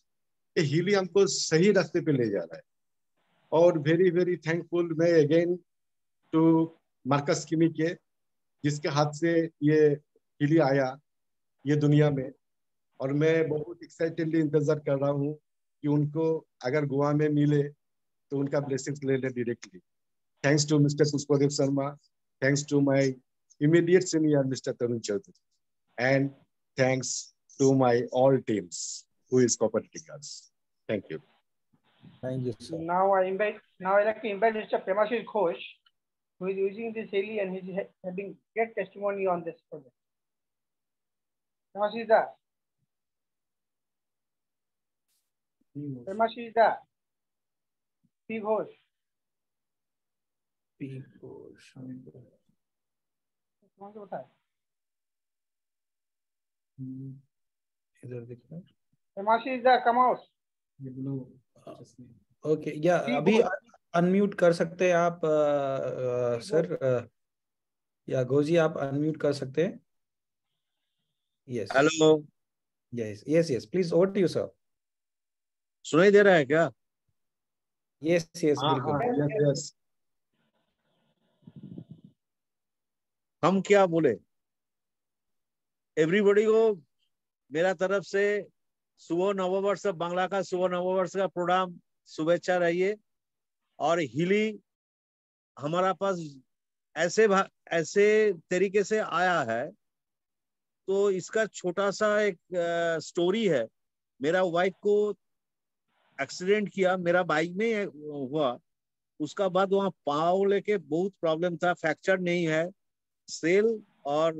ये हीली हमको सही रास्ते पे ले जा रहा है। और वेरी वेरी थैंकफुल मैं अगेन टू मार्कस किमी के, जिसके हाथ से ये हीली आया ये दुनिया में। और मैं बहुत एक्साइटेडली इंतज़ार कर रहा हूँ कि उनको अगर गोवा में मिले तो उनका ब्लेसिंग्स ले लें directly thanks to mister Pushpdev Sharma thanks to my immediate senior Mr. Tarun Chaudhary. And thanks to my all teams who is cooperating. Thank you. Thank you. Sir. Now I invite now I like to invite Mr. Pramashil Ghosh, who is using this Healy and he's having great testimony on this project. Pramashil da. Pramashil da. P. Ghosh. P. Ghosh. कौन सा बताए इधर दिख रहा Tamashi is there. Come out. Okay yeah अभी unmute कर सकते हैं आप सर या गोजी आप अनम्यूट कर सकते हैं yes hello yes yes yes please over to you sir सुनाई दे रहा है क्या यस यस बिल्कुल। Yes, yes. हम क्या बोले? एवरीबॉडी को मेरा तरफ़ से सुबह नववर्ष बांग्ला का सुबह नववर्ष का प्रोग्राम शुभेच्छा रहिए। और हिली हमारा पास ऐसे ऐसे तरीके से आया है तो इसका छोटा सा एक स्टोरी है। मेरा वाइफ को एक्सीडेंट किया, मेरा बाइक में हुआ, उसका बाद वहाँ पाव लेके बहुत प्रॉब्लम था, फ्रैक्चर नहीं है, सेल और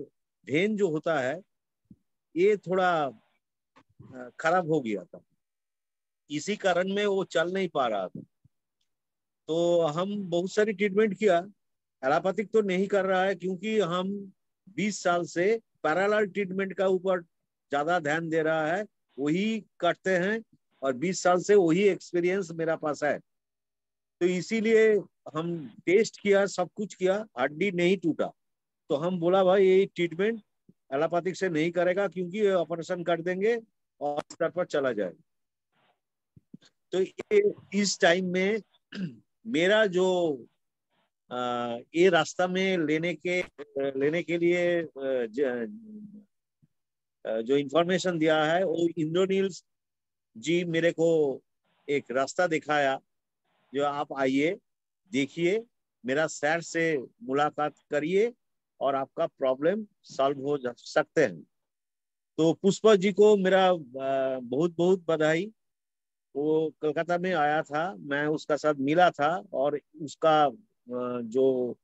भेन जो होता है, ये थोड़ा खराब हो गया था। इसी कारण में वो चल नहीं पा रहा था। तो हम बहुत सारी ट्रीटमेंट किया एलापैथिक तो नहीं कर रहा है, क्योंकि हम 20 साल से पैरालल ट्रीटमेंट का ऊपर ज़्यादा ध्यान दे रहा है, वही करते हैं और 20 साल से वही एक्सपीरियंस मेरा पास है तो इसीलिए हम टेस्ट किया, सब कुछ किया, हड्डी नहीं टूटा। तो हम बोला, भाई, ये ट्रीटमेंट एलोपैथिक से नहीं करेगा क्योंकि ऑपरेशन कर देंगे और स्तर पर चला जाएगा तो ये इस टाइम में मेरा जो ये रास्ता में लेने के लेने के लिए जो इंफॉर्मेशन दिया है, वो इंद्रोनील्स जी, मेरे को एक रास्ता दिखाया। जो आप आइए, देखिए, मेरा सैर से मुलाकात करिए और आपका प्रॉब्लम सॉल्व हो जा सकते हैं। तो पुष्पा जी को मेरा बहुत बहुत बधाई। वो कलकत्ता में आया था, मैं उसका साथ मिला था और उसका जो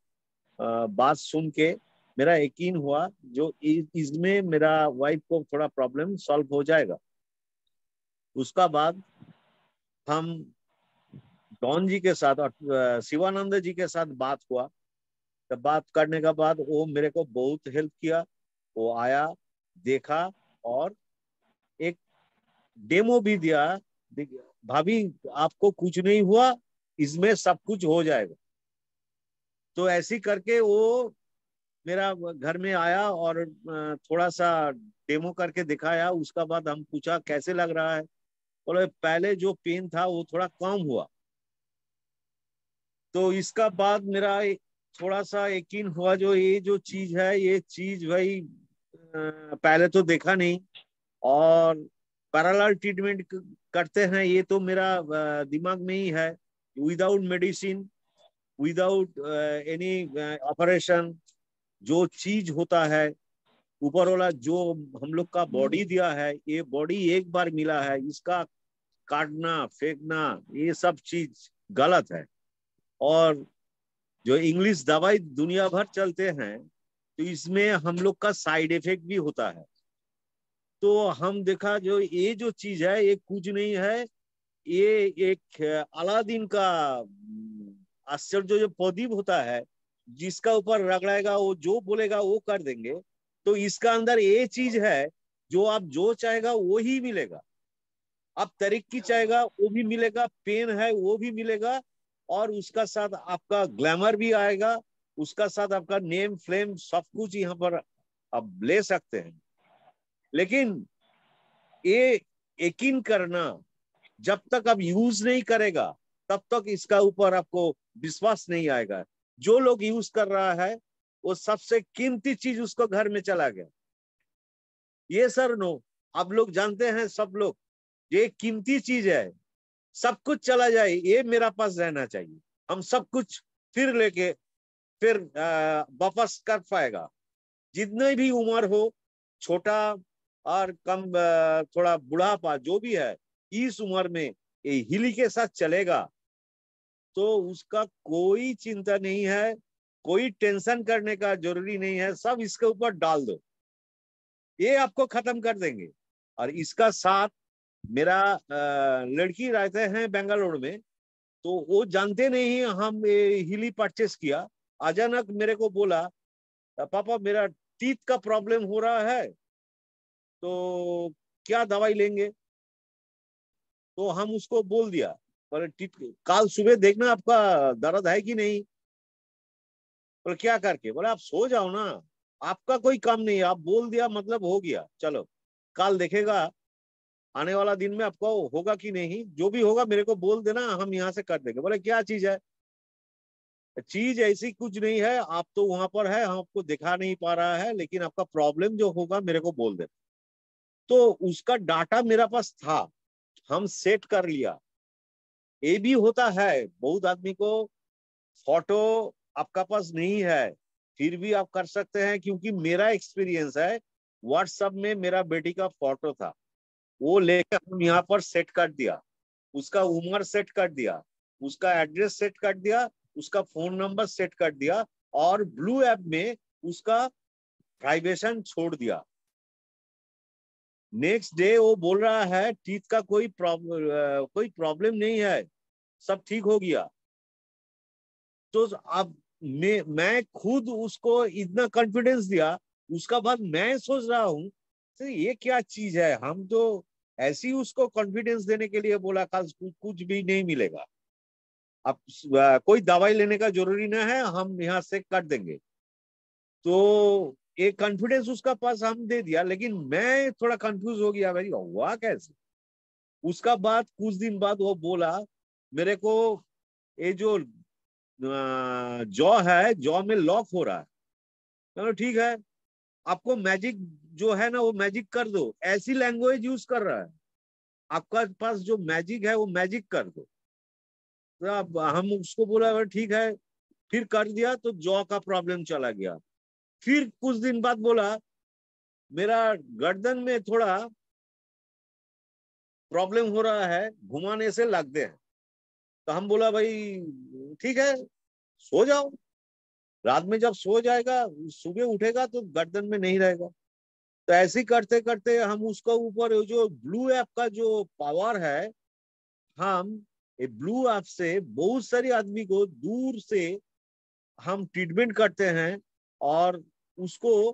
बात सुन के मेरा यकीन हुआ, जो इसमें मेरा वाइफ को थोड़ा प्रॉब्लम सॉल्व हो जाएगा। उसका बाद हम डॉन जी के साथ और शिवानंद जी के साथ बात हुआ। तब बात करने के बाद वो मेरे को बहुत हेल्प किया, वो आया, देखा और एक डेमो भी दिया। भाभी, आपको कुछ नहीं हुआ, इसमें सब कुछ हो जाएगा। तो ऐसी करके वो मेरा घर में आया और थोड़ा सा डेमो करके दिखाया। उसका बाद हम पूछा, कैसे लग रहा है? बोले पहले जो पेन था वो थोड़ा कम हुआ। तो इसका बाद मेरा थोड़ा सा यकीन हुआ जो ये जो चीज़ है, ये चीज़ भाई पहले तो देखा नहीं। और पैरालल ट्रीटमेंट करते हैं, ये तो मेरा दिमाग में ही है। Without medicine without any operation जो चीज़ होता है ऊपर वाला जो हम लोग का बॉडी दिया है ये बॉडी एक बार मिला है इसका काटना फेंकना ये सब चीज़ गलत है। और जो इंग्लिश दवाई दुनिया भर चलते हैं तो इसमें हम लोग का साइड इफ़ेक्ट भी होता है। तो हम देखा जो ये जो चीज़ है ये कुछ नहीं है ये एक अलादीन का आश्चर्य जो प्रदीप होता है जिसका ऊपर रगड़ाएगा वो जो बोलेगा वो कर देंगे। तो इसका अंदर ये चीज़ है, जो आप जो चाहेगा वो ही मिलेगा। आप तरीकी चाहेगा वो भी मिलेगा, पेन है वो भी मिलेगा, और उसका साथ आपका ग्लैमर भी आएगा, उसका साथ आपका नेम, फ्लेम, सब कुछ यहाँ पर आप ले सकते हैं। लेकिन ये यकीन करना, जब तक आप यूज़ नहीं करेगा, तब तक इसका ऊपर आपको विश्वास नहीं आएगा। जो लोग यूज़ कर रहा है वो सबसे कीमती चीज़ उसको घर में चला गया। ये सर नो, आप लोग जानते हैं सब लोग, ये कीमती चीज़ है। सब कुछ चला जाए, ये मेरा पास रहना चाहिए। हम सब कुछ फिर लेके, फिर वापस कर पाएगा। जितने भी उम्र हो, छोटा और कम थोड़ा बुढ़ापा, जो भी है, इस उम्र में ये हिली के साथ चलेगा तो उसका कोई चिंता नहीं है। कोई टेंशन करने का ज़रूरी नहीं है, सब इसके ऊपर डाल दो। ये आपको खत्म कर देंगे। और इसका साथ मेरा लड़की रहते हैं बेंगलोर में तो वो जानते नहीं हम हिली परचेस किया। अचानक मेरे को बोला, पापा, मेरा टीथ का प्रॉब्लम हो रहा है तो क्या दवाई लेंगे? तो हम उसको बोल दिया। पर टीथ काल सुबह देखना आपका दर्द है कि नहीं। बोले, क्या करके? बोले, आप सो जाओ ना। आपका कोई काम नहीं है। आप बोल दिया मतलब हो गया। चलो, कल देखेगा, आने वाला दिन में आपको होगा कि नहीं? जो भी होगा, मेरे को बोल देना, हम यहाँ से कर देंगे। बोले, क्या चीज़ है? चीज़ ऐसी कुछ नहीं है। आप तो वहाँ पर है, हम आपको दिखा नहीं पा रहा है, लेकिन आपका प्रॉब्लम जो होगा, मेरे को बोल देना। तो उसका डाटा मेरा पास था। हम सेट कर लिया। ये भी होता है। बहुत आदमी को फ़ोटो आपका पास नहीं है, फिर भी आप कर सकते हैं क्योंकि मेरा एक्सपीरियंस है व्हाट्सएप में मेरा बेटी का फ़ोटो था। वो लेकर हम यहाँ पर सेट कर दिया। उसका उम्र सेट कर दिया। उसका एड्रेस सेट कर दिया। उसका फ़ोन नंबर सेट कर दिया और ब्लू ऐप में उसका प्राइवेशन छोड़ दिया। नेक्स्ट डे वो बोल रहा है टीथ का कोई प्रॉब्लम कोई प्रॉब्लम नहीं है। सब ठीक हो गया। तो अब मैं खुद उसको इतना कॉन्फिडेंस दिया, उसका बाद मैं सोच रहा हूँ तो ये क्या चीज़ है? हम तो ऐसी उसको कॉन्फिडेंस देने के लिए बोला, कल कुछ भी नहीं मिलेगा। अब कोई दवाई लेने का ज़रूरी ना है, हम यहाँ से कर देंगे। तो एक कॉन्फिडेंस उसका पास हम दे दिया, लेकिन मैं थोड़ा कंफ्यूज हो गया, भाई, हुआ कैसे? उसका बाद कुछ दिन बाद वो बोला, मेरे को ये जो जॉ है, जॉ में लॉक हो रहा है। चलो ठीक है, आपको मैजिक जो है ना, वो मैजिक कर दो। ऐसी लैंग्वेज यूज़ कर रहा है। आपका पास जो मैजिक है, वो मैजिक कर दो। तो अब हम उसको बोला ठीक है, फिर कर दिया तो जॉ का प्रॉब्लम चला गया। फिर कुछ दिन बाद बोला, मेरा गर्दन में थोड़ा प्रॉब्लम हो रहा है, घुमाने से लगते हैं। तो हम बोला, भाई ठीक है, सो जाओ। रात में जब सो जाएगा, सुबह उठेगा तो गर्दन में नहीं रहेगा। तो ऐसे करते करते हम उसका ऊपर जो ब्लू ऐप का जो पावर है, हम ये ब्लू ऐप से बहुत सारे आदमी को दूर से हम ट्रीटमेंट करते हैं और उसको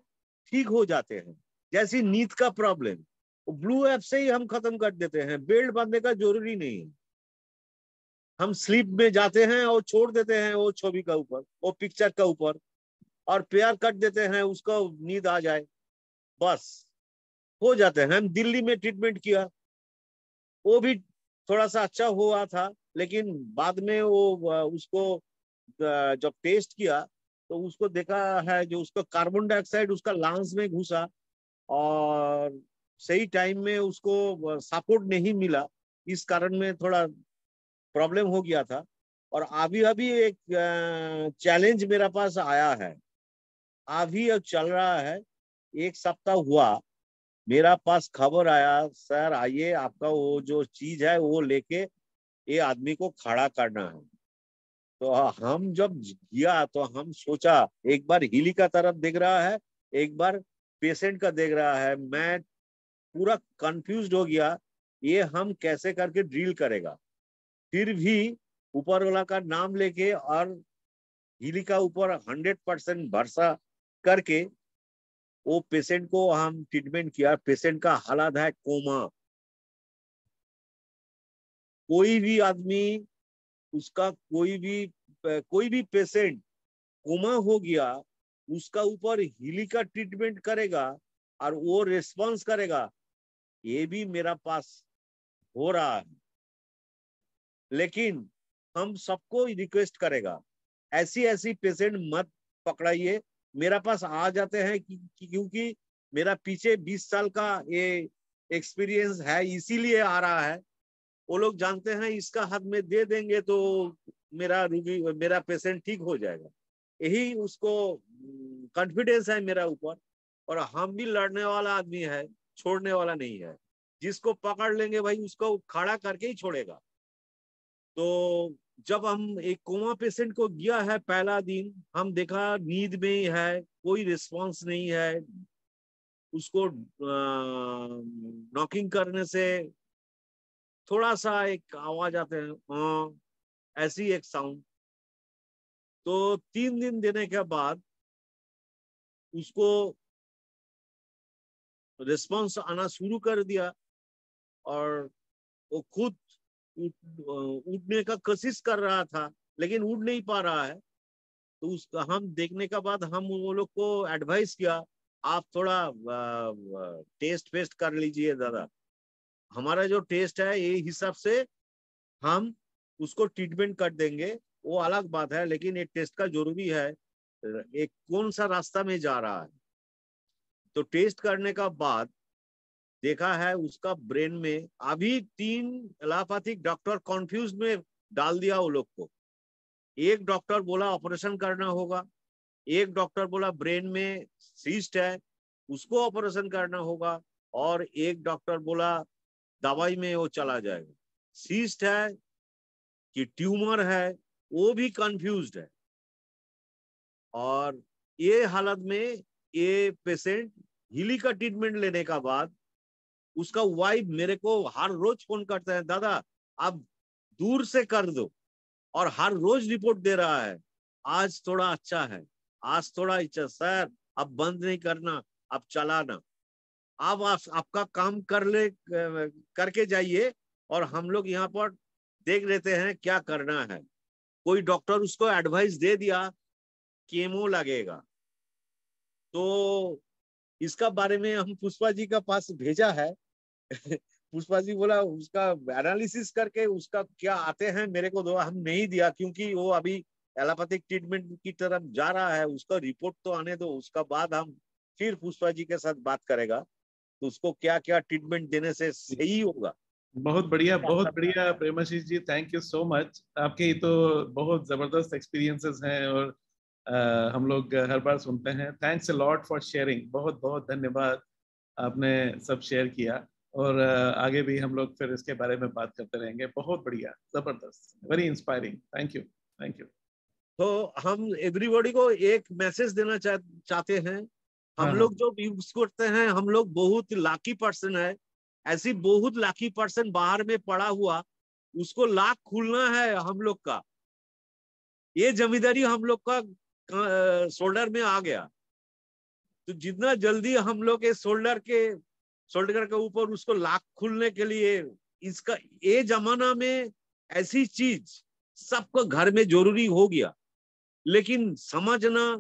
ठीक हो जाते हैं। जैसी नींद का प्रॉब्लम ब्लू ऐप से ही हम खत्म कर देते हैं। बेल्ट बांधने का ज़रूरी नहीं है। हम स्लीप में जाते हैं और छोड़ देते हैं वो छवि का ऊपर, वो पिक्चर का ऊपर, और प्यार कट देते हैं, उसको नींद आ जाए, बस, हो जाते हैं। हम दिल्ली में ट्रीटमेंट किया, वो भी थोड़ा सा अच्छा हुआ था, लेकिन बाद में वो उसको जब टेस्ट किया तो उसको देखा है जो उसका कार्बन डाइऑक्साइड उसका लांग्स में घुसा, और सही टाइम में उसको सपोर्ट नहीं मिला। इस कारण में थोड़ा प्रॉब्लम हो गया था और अभी अभी एक चैलेंज मेरा पास आया है। अभी अब चल रहा है। एक सप्ताह हुआ। मेरा पास खबर आया, सर, आइए, आपका वो जो चीज़ है, वो लेके ये आदमी को खड़ा करना है। तो हम जब गया तो हम सोचा, एक बार हिली का तरफ़ देख रहा है, एक बार पेशेंट का देख रहा है। मैं पूरा कंफ्यूज हो गया, ये हम कैसे करके ड्रिल करेगा? फिर भी ऊपर वाला का नाम लेके और हिली का ऊपर हंड्रेड परसेंट भरोसा करके वो पेशेंट को हम ट्रीटमेंट किया। पेशेंट का हालात है कोमा कोई भी आदमी, उसका कोई भी कोई भी पेशेंट कोमा हो गया, उसका ऊपर हिली का ट्रीटमेंट करेगा और वो रिस्पांस करेगा, ये भी मेरा पास हो रहा है। लेकिन हम सबको रिक्वेस्ट करेगा ऐसी ऐसी पेशेंट मत पकड़ाइए। मेरा पास आ जाते हैं क्योंकि मेरा पीछे 20 साल का ये एक्सपीरियंस है, इसीलिए आ रहा है। वो लोग जानते हैं इसका हाथ में दे देंगे तो मेरा रूबी मेरा पेशेंट ठीक हो जाएगा। यही उसको कॉन्फिडेंस है मेरा ऊपर। और हम भी लड़ने वाला आदमी है, छोड़ने वाला नहीं है। जिसको पकड़ लेंगे भाई, उसको खड़ा करके ही छोड़ेगा। तो जब हम एक कोमा पेशेंट को गया है पहला दिन, हम देखा नींद में ही है, कोई रिस्पांस नहीं है। उसको नॉकिंग करने से थोड़ा सा एक आवाज़ आते हैं ऐसी एक साउंड तो तीन दिन देने के बाद उसको रिस्पांस आना शुरू कर दिया और वो खुद उठने का कोशिश कर रहा था, लेकिन उठ नहीं पा रहा है। तो उसका हम देखने के बाद हम वो लोग को एडवाइस किया, आप थोड़ा टेस्ट फेस्ट कर लीजिए दादा। हमारा जो टेस्ट है, ये हिसाब से हम उसको ट्रीटमेंट कर देंगे। वो अलग बात है, लेकिन एक टेस्ट का ज़रूरी है। एक कौन सा रास्ता में जा रहा है? तो टेस्ट करने का बाद देखा है उसका ब्रेन में अभी तीन एलोपैथिक डॉक्टर कंफ्यूज में डाल दिया वो लोग को। एक डॉक्टर बोला ऑपरेशन करना होगा, एक डॉक्टर बोला ब्रेन में सीस्ट है, उसको ऑपरेशन करना होगा और एक डॉक्टर बोला दवाई में वो चला जाएगा। सीस्ट है कि ट्यूमर है, वो भी कंफ्यूज है। और ये हालत में ये पेशेंट हिली का ट्रीटमेंट लेने का बाद उसका वाइफ मेरे को हर रोज फ़ोन करता है दादा आप दूर से कर दो और हर रोज रिपोर्ट दे रहा है। आज थोड़ा अच्छा है आज थोड़ा अच्छा सर अब बंद नहीं करना अब चलाना। अब आप, आपका काम कर ले करके जाइए और हम लोग यहाँ पर देख लेते हैं क्या करना है। कोई डॉक्टर उसको एडवाइस दे दिया केमो लगेगा। तो इसका बारे में हम पुष्पा जी का पास भेजा है। पुष्पा जी बोला उसका एनालिसिस करके उसका क्या आते हैं? मेरे को दो हम नहीं दिया क्योंकि वो अभी एलोपैथिक ट्रीटमेंट की तरफ़ जा रहा है। उसका रिपोर्ट तो आने दो उसका बाद हम फिर पुष्पा जी के साथ बात करेगा। तो उसको क्या क्या ट्रीटमेंट देने से सही होगा? बहुत बढ़िया बहुत बढ़िया Premashish ji thank you so much आपके तो बहुत ज़बरदस्त एक्सपीरियंसेस हैं और हम लोग हर बार सुनते हैं। Thanks a lot for sharing बहुत बहुत धन्यवाद आपने सब शेयर किया। और आगे भी हम लोग फिर इसके बारे में बात करते रहेंगे। बहुत बढ़िया ज़बरदस्त very inspiring thank you thank you तो हम एवरीबॉडी को एक मैसेज देना चाह, चाहते हैं। हम हाँ, लोग जो यूज़ करते हैं हम लोग बहुत लाकी पर्सन है। ऐसी बहुत लाकी पर्सन बाहर में पड़ा हुआ उसको लाख खुलना है हम लोग का। ये जमींदारी हम लोग का शोल्डर में आ गया। तो जितना जल्दी हम लोग के शोल्डर के शोल्डर के ऊपर उसको लाख खुलने के लिए, इसका, ये जमाना में ऐसी चीज़ सबको घर में ज़रूरी हो गया। लेकिन समझना,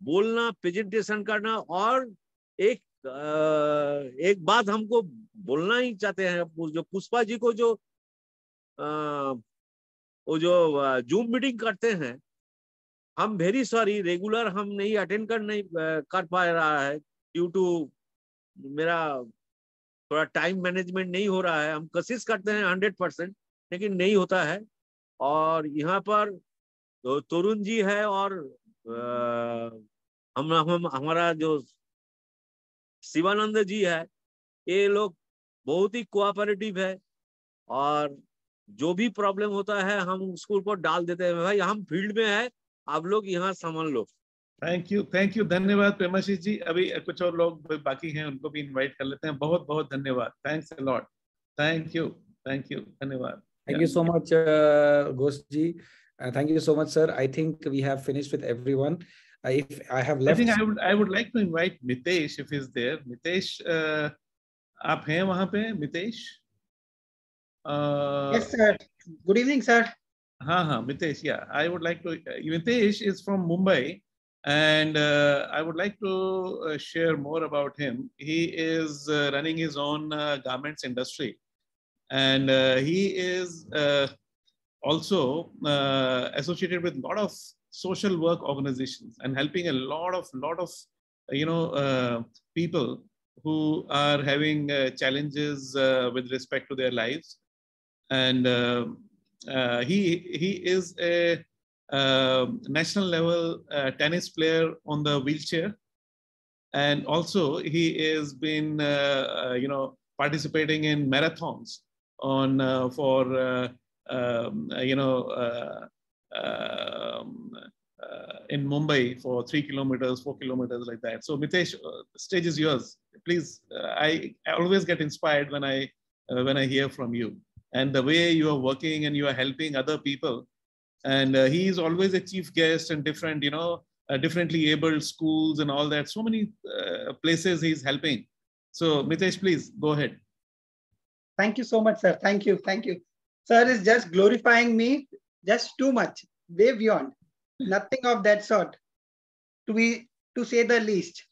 बोलना प्रेजेंटेशन करना और एक एक बात हमको बोलना ही चाहते हैं जो पुष्पा जी को जो वो जो जूम मीटिंग करते हैं हम वेरी सॉरी रेगुलर हम नहीं अटेंड कर, नहीं कर पा रहा है ड्यू टू मेरा थोड़ा टाइम मैनेजमेंट नहीं हो रहा है। हम कोशिश करते हैं हंड्रेड परसेंट लेकिन नहीं होता है। और यहाँ पर तो तरुण जी है और हम हम, हमारा जो शिवानंद जी है, ये लोग बहुत ही कोऑपरेटिव है और जो भी प्रॉब्लम होता है, हम उसको ऊपर डाल देते हैं। भाई, हम फ़ील्ड में है आप लोग यहाँ सामान लो। थैंक यू थैंक यू धन्यवाद प्रेमाशीष जी। अभी कुछ और लोग बाकी हैं उनको भी इनवाइट कर लेते हैं। बहुत बहुत धन्यवाद। Thanks lot thank you thank you धन्यवाद। Thank you so much Ghosh ji. Thank you so much sir I think we have finished with everyone if I have left I would I would like to invite Mitesh if is there Mitesh आप हैं वहाँ पे? Mitesh yes sir good evening sir हाँ Mitesh, yeah. I would like to. Uh, Mitesh is from Mumbai, and uh, I would like to uh, share more about him. He is uh, running his own uh, garments industry, and uh, he is also associated with a lot of social work organizations and helping a lot of lot of you know people who are having challenges with respect to their lives, and he he is a uh, national level uh, tennis player on the wheelchair and also he has been uh, you know participating in marathons on uh, for uh, um, you know uh, um, in Mumbai for three kilometers, four kilometers, like that. So Mitesh, stage is yours. Please, I, I, always get inspired when I when I hear from you and the way you are working and you are helping other people. And uh, he is always a chief guest and different, you know, uh, differently abled schools and all that. So many uh, places he's helping. So Mitesh, please go ahead. Thank you so much, sir. Thank you. Thank you. Sir is just glorifying me just too much, way beyond. Nothing of that sort, to be to say the least.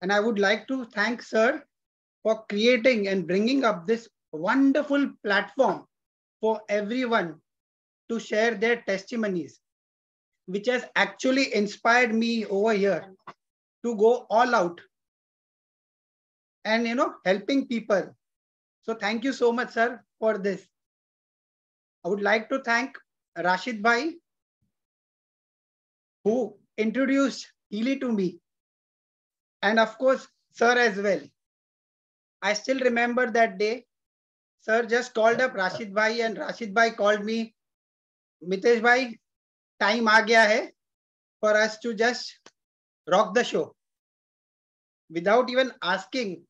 And I would like to thank sir for creating and bringing up this wonderful platform for everyone to share their testimonies, which has actually inspired me over here to go all out and you know helping people so thank you so much, sir, for this. I would like to thank Rashid Bhai, who introduced Healy to me. And of course, sir as well. I still remember that day. Sir just called up Rashid Bhai and Rashid Bhai called me, Mitesh Bhai, time aa gaya hai for us to just rock the show. Without even asking,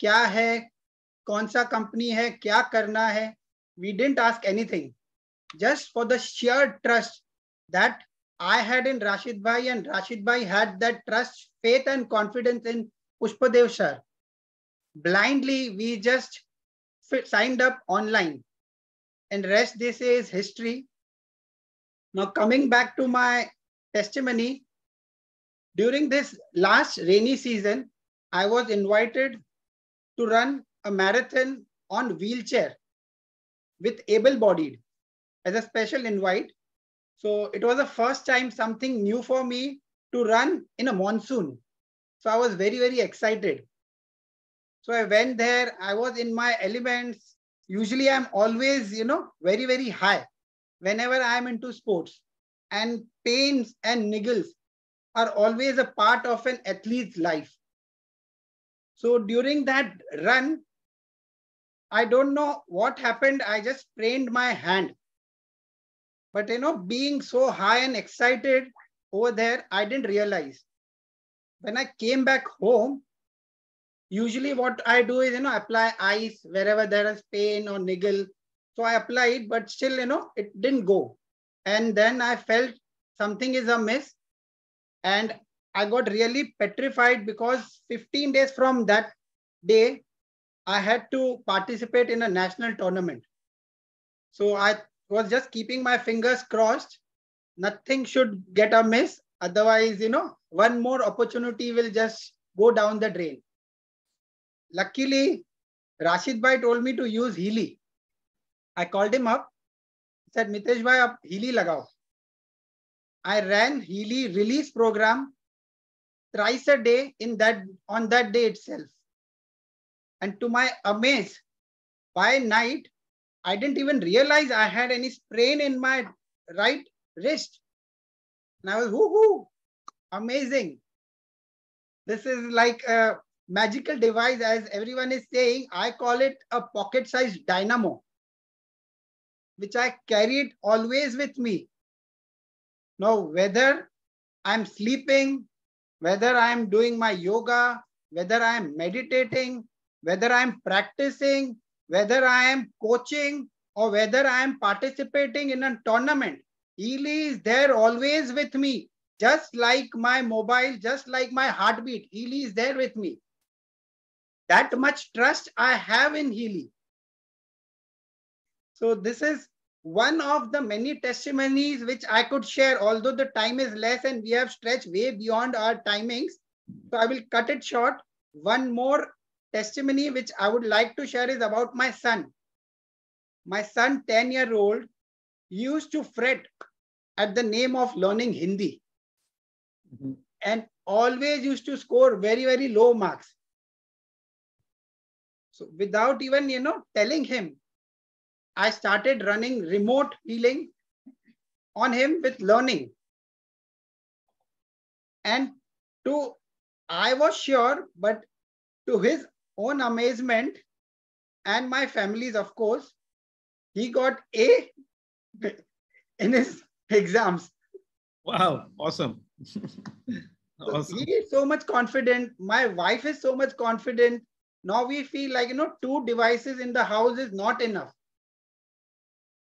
क्या है कौन सा company है क्या करना है we didn't ask anything just for the share trust that I had in Rashid bhai and Rashid bhai had that trust faith and confidence in Pushpadev sir. Blindly, we just signed up online. And rest this is history. Now coming back to my testimony, during this last rainy season, I was invited to run a marathon on wheelchair with able-bodied as a special invite. So it was the first time something new for me to run in a monsoon. So I was very, very excited. So I went there. I was in my elements. Usually I'm always, you know, very, very high whenever I'm into sports. And pains and niggles are always a part of an athlete's life. So during that run, I don't know what happened. I just sprained my hand. But you know, being so high and excited over there, I didn't realize. When I came back home, usually what I do is, you know, apply ice wherever there is pain or niggle. So I applied, but still, you know, it didn't go. And then I felt something is amiss. And I got really petrified because 15 days from that day, I had to participate in a national tournament. So I was just keeping my fingers crossed. Nothing should get amiss. Otherwise, you know, one more opportunity will just go down the drain. Luckily, Rashid Bhai told me to use Healy. I called him up, said, Mitesh Bhai, up Healy lagao. I ran Healy release program thrice a day in that on that day itself. And to my amaze, by night, I didn't even realize I had any sprain in my right wrist. And I was woohoo, amazing. This is like a magical device, as everyone is saying. I call it a pocket-sized dynamo, which I carried always with me. Now, whether I'm sleeping, whether I'm doing my yoga, whether I'm meditating, whether I'm practicing, whether I am coaching, or whether I am participating in a tournament, Healy is there always with me, just like my mobile, just like my heartbeat. Healy is there with me. That much trust I have in Healy. So this is one of the many testimonies which I could share, although the time is less and we have stretched way beyond our timings. So I will cut it short. One more testimony which I would like to share is about my son. My son, 10 year old, used to fret at the name of learning Hindi mm -hmm. and always used to score very, very low marks. So without even, you know, telling him, I started running remote healing on him with learning. And to, I was sure, but to his own amazement and my family's, of course, he got A in his exams. Wow, awesome. awesome. So he is so much confident. My wife is so much confident. Now we feel like, you know, two devices in the house is not enough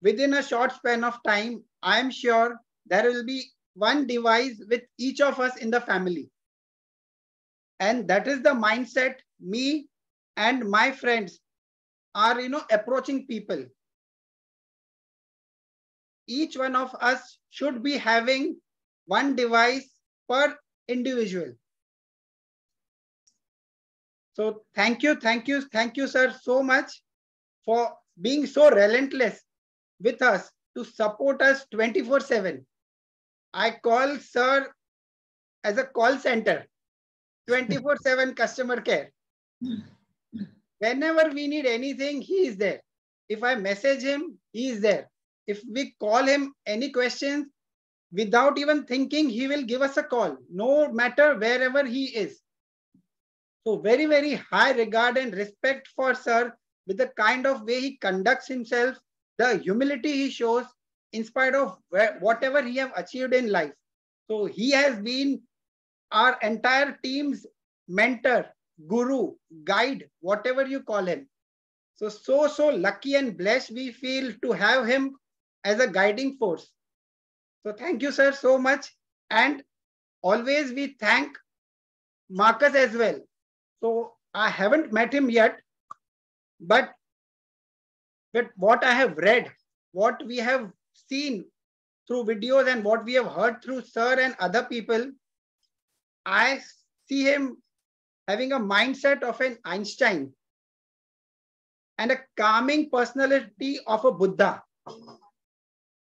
within a short span of time, I'm sure there will be one device with each of us in the family. And that is the mindset me and my friends are, you know, approaching people. Each one of us should be having one device per individual. So thank you, thank you, thank you, sir, so much for being so relentless with us to support us 24 7. I call Sir as a call center, 24 7 customer care. Whenever we need anything, he is there. If I message him, he is there. If we call him any questions, without even thinking, he will give us a call, no matter wherever he is. So very, very high regard and respect for Sir with the kind of way he conducts himself the humility he shows in spite of whatever he have achieved in life. So he has been our entire team's mentor, guru, guide, whatever you call him. So, so, so lucky and blessed we feel to have him as a guiding force. So thank you, sir, so much. And always we thank Marcus as well. So I haven't met him yet, but but what I have read, what we have seen through videos and what we have heard through Sir and other people, I see him having a mindset of an Einstein and a calming personality of a Buddha.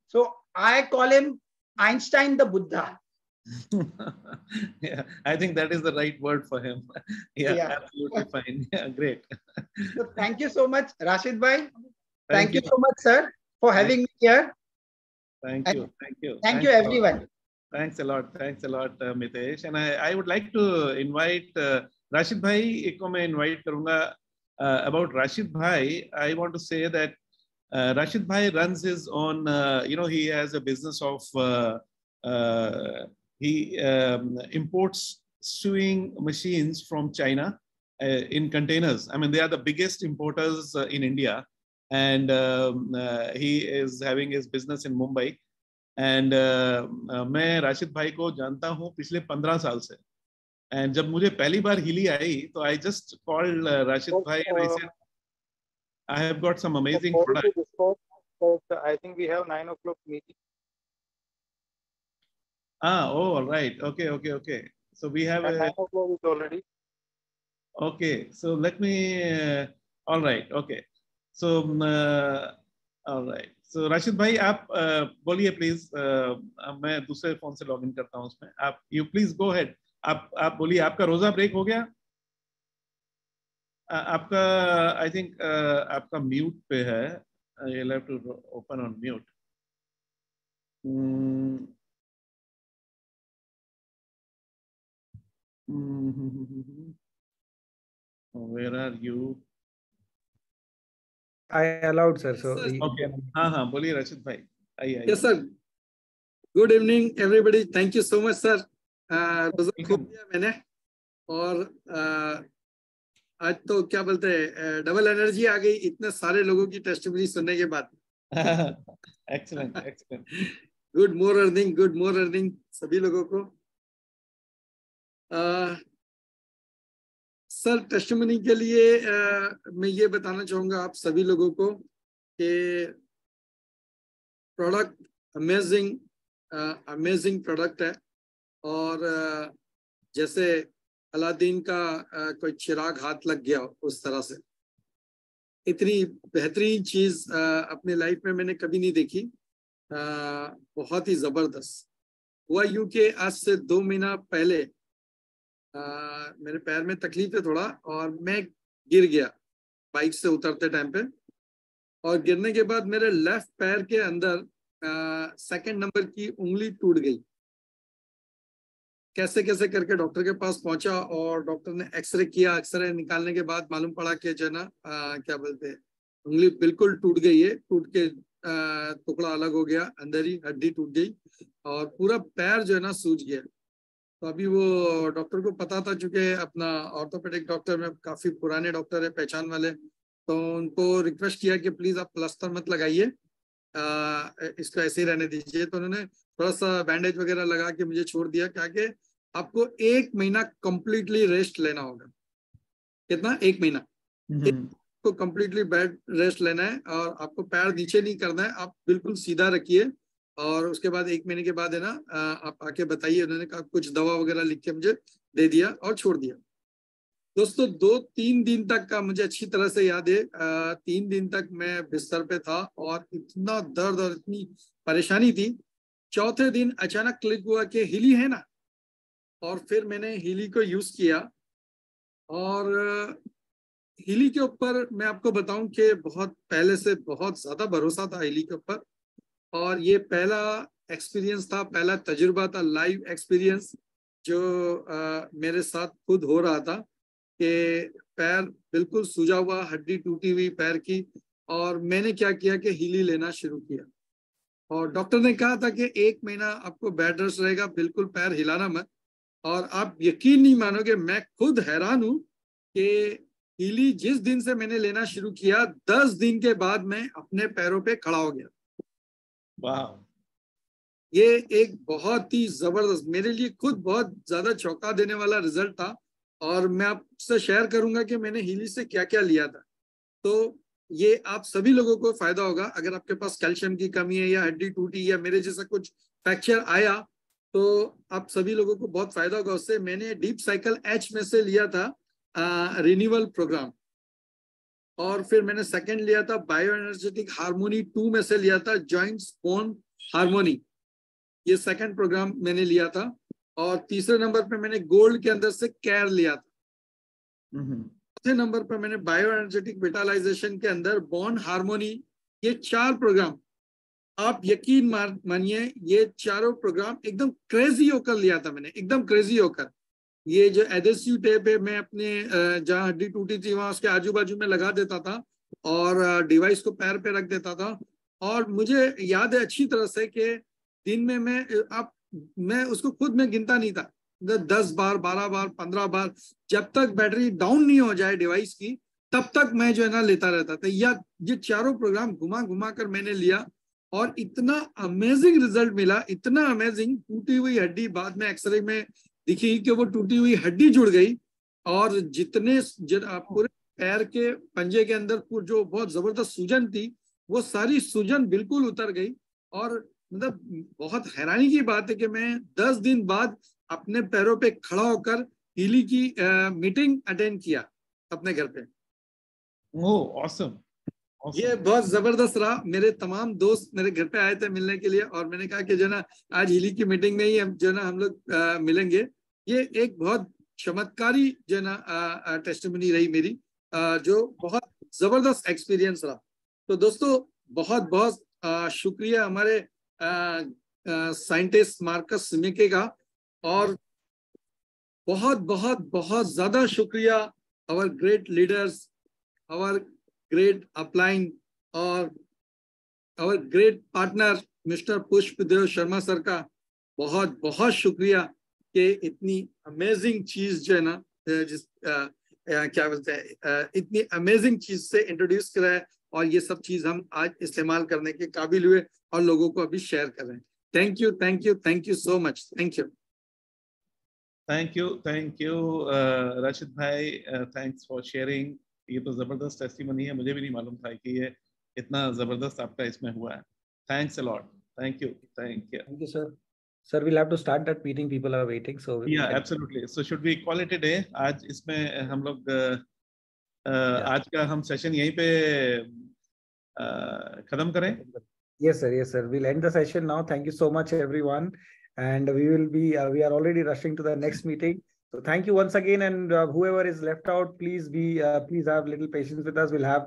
So I call him Einstein the Buddha. yeah, I think that is the right word for him. Yeah, yeah. absolutely fine. Yeah, great. so thank you so much, Rashid Bhai. Thank, thank you. you. so much, sir, for having me here. Thank you. Thank you. Thank, you, everyone. Thanks a lot. Thanks a lot, uh, Mitesh. And I, I would like to invite uh, Rashid Bhai. Ko main invite karunga. Uh, about Rashid Bhai, I want to say that uh, Rashid Bhai runs his own, uh, you know, he has a business of uh, uh, Uh, uh, he um, imports sewing machines from China uh, in containers. I mean, they are the biggest importers uh, in India, and um, uh, he is having his business in Mumbai. And मैं राशिद भाई को जानता हूँ पिछले पंद्रह साल से and जब मुझे पहली बार हिली आई तो आई जस्ट कॉल्ड राशिद भाई and I said I have got some amazing Sorry to product disturb, but I think we have nine o'clock meeting. Ah oh all right okay okay okay so we have And a, o'clock already. okay so let me uh, all right okay so um, uh, all right so Rashid bhai आप uh, बोलिए please मैं दूसरे phone से log in करता हूँ उसमें आप you please go head आप आप बोलिए आपका रोजा ब्रेक हो गया आ- आपका आई थिंक आपका म्यूट पे है you have to open on mute where are you I allowed, sir. So okay हाँ हाँ बोलिए रचित भाई। आइए Yes, sir. Good evening, everybody. Thank you so much, sir. Uh, रोजा खूब दिया मैंने। और uh, आज तो क्या बोलते हैं डबल एनर्जी आ गई। इतने सारे लोगों की टेस्टिमनी सुनने के बाद। Excellent excellent good morning good morning सभी लोगों को। सर टेस्टिमनी के लिए uh, मैं ये बताना चाहूँगा आप सभी लोगों को कि प्रोडक्ट अमेजिंग अमेजिंग प्रोडक्ट है और uh, जैसे अलादीन का uh, कोई चिराग हाथ लग गया उस तरह से। इतनी बेहतरीन चीज़ अपने लाइफ में मैंने कभी नहीं देखी। uh, बहुत ही ज़बरदस्त। हुआ यूँ कि आज से दो महीना पहले मेरे पैर में तकलीफ़ है थोड़ा और मैं गिर गया बाइक से उतरते टाइम पे। और गिरने के बाद मेरे लेफ़्ट पैर के अंदर सेकंड नंबर की उंगली टूट गई। कैसे कैसे करके डॉक्टर के पास पहुँचा और डॉक्टर ने एक्सरे किया। एक्सरे निकालने के बाद मालूम पड़ा कि जो ना क्या बोलते हैं, उंगली बिल्कुल टूट गई है। टूट के टुकड़ा अलग हो गया, अंदर ही हड्डी टूट गई और पूरा पैर जो है ना सूज गया। तो अभी वो डॉक्टर को पता था चूँकि अपना ऑर्थोपेडिक डॉक्टर में काफ़ी पुराने डॉक्टर है पहचान वाले तो उनको रिक्वेस्ट किया कि प्लीज़ आप प्लास्टर मत लगाइए। इसको ऐसे ही रहने दीजिए। तो उन्होंने थोड़ा सा बैंडेज वगैरह लगा के मुझे छोड़ दिया क्या कि आपको एक महीना कंप्लीटली रेस्ट लेना होगा। कितना? एक महीना। को कंप्लीटली बेड रेस्ट लेना है और आपको पैर नीचे नहीं करना है आप बिल्कुल सीधा रखिए। और उसके बाद एक महीने के बाद है ना आप आके बताइए, उन्होंने कहा, कुछ दवा वगैरह लिख के मुझे दे दिया और छोड़ दिया। दोस्तों, दो तीन दिन तक का मुझे अच्छी तरह से याद है तीन दिन तक मैं बिस्तर पे था और इतना दर्द और इतनी परेशानी थी। चौथे दिन अचानक क्लिक हुआ कि हिली है ना, और फिर मैंने हिली को यूज़ किया और हिली के ऊपर मैं आपको बताऊँ कि बहुत, पहले से बहुत ज़्यादा भरोसा था हिली के ऊपर। और ये पहला एक्सपीरियंस था पहला तजुर्बा था लाइव एक्सपीरियंस जो आ, मेरे साथ खुद हो रहा था कि पैर बिल्कुल सूजा हुआ हड्डी टूटी हुई पैर की और मैंने क्या किया कि हिली लेना शुरू किया। और डॉक्टर ने कहा था कि एक महीना आपको बेड रेस्ट रहेगा बिल्कुल पैर हिलाना मत। और आप यकीन नहीं मानोगे मैं खुद हैरान हूँ कि हीली जिस दिन से मैंने लेना शुरू किया दस दिन के बाद मैं अपने पैरों पे खड़ा हो गया। ये एक बहुत ही ज़बरदस्त, मेरे लिए खुद बहुत ज़्यादा चौंका देने वाला रिज़ल्ट था और मैं आपसे शेयर करूँगा कि मैंने हीली से क्या क्या लिया था। तो ये आप सभी लोगों को फ़ायदा होगा, अगर आपके पास कैल्शियम की कमी है या हड्डी टूटी या मेरे जैसा कुछ फ्रैक्चर आया तो आप सभी लोगों को बहुत फ़ायदा होगा। उससे मैंने डीप साइकिल एच में से लिया था रिन्यूअल प्रोग्राम और फिर मैंने सेकंड लिया था बायो एनर्जेटिक हारमोनी टू में से लिया था जॉइंट बोन हारमोनी ये सेकंड प्रोग्राम मैंने लिया था और तीसरे नंबर पे मैंने गोल्ड के अंदर से केयर लिया था। चौथे नंबर पे मैंने बायो एनर्जेटिक विटालाइजेशन के अंदर बॉन्ड हार्मोनी ये चार प्रोग्राम आप यकीन मानिए ये चारों प्रोग्राम एकदम क्रेजी होकर लिया था मैंने एकदम क्रेजी होकर। ये जो एडेसिव टेप है, मैं अपने जहाँ हड्डी टूटी थी, वहाँ उसके आजू बाजू में लगा देता था और डिवाइस को पैर पे रख देता था। और मुझे याद है अच्छी तरह से कि दिन में मैं आप मैं उसको खुद में गिनता नहीं था। दस बार, बारह बार, पंद्रह बार, जब तक बैटरी डाउन नहीं हो जाए डिवाइस की, तब तक मैं जो है ना लेता रहता था। या ये चारों प्रोग्राम घुमा घुमा कर मैंने लिया और इतना अमेजिंग रिज़ल्ट मिला, इतना अमेजिंग टूटी हुई हड्डी बाद में एक्सरे में दिखी कि वो टूटी हुई हड्डी जुड़ गई और जितने आप पूरे पैर के पंजे के अंदर जो बहुत ज़बरदस्त सूजन थी वो सारी सूजन बिल्कुल उतर गई और मतलब बहुत हैरानी की बात है कि मैं दस दिन बाद अपने पैरों पे खड़ा होकर हीली की आ, मीटिंग अटेंड किया अपने घर पे ओह awesome. Awesome. ये बहुत ज़बरदस्त रहा। मेरे तमाम दोस्त मेरे घर पे आए थे मिलने के लिए और मैंने कहा कि जो ना आज हिली की मीटिंग में ही हम जो ना हम लोग मिलेंगे। ये एक बहुत चमत्कारी जो ना टेस्टमनी रही मेरी आ, जो बहुत ज़बरदस्त एक्सपीरियंस रहा। तो दोस्तों बहुत बहुत शुक्रिया हमारे साइंटिस्ट मार्कस सिमिके का और बहुत बहुत बहुत ज़्यादा शुक्रिया our great leaders our great upline और अवर ग्रेट पार्टनर मिस्टर पुष्प शर्मा सर का बहुत बहुत शुक्रिया कि इतनी अमेजिंग चीज़ जो है ना जिस आ, आ, क्या बोलते हैं इतनी अमेजिंग चीज़ से इंट्रोड्यूस करा है और ये सब चीज़ हम आज इस्तेमाल करने के काबिल हुए और लोगों को अभी शेयर कर रहे हैं। Thank you thank you thank you so much thank you thank you thank you Rashid bhai thanks for sharing ये तो ज़बरदस्त टेस्टी बनी है मुझे भी नहीं मालूम था कि ये इतना ज़बरदस्त आपका इसमें हुआ है। Thanks a lot thank you thank you thank you sir sir we have to start that meeting people are waiting so yeah absolutely so should be equality day आज इसमें हम लोग uh, yeah. आज का हम सेशन यहीं पे खत्म करें? Yes sir yes sir we'll end the session now thank you so much everyone and we will be we are already rushing to the next meeting so thank you once again and uh, whoever is left out please be uh, please have little patience with us we'll have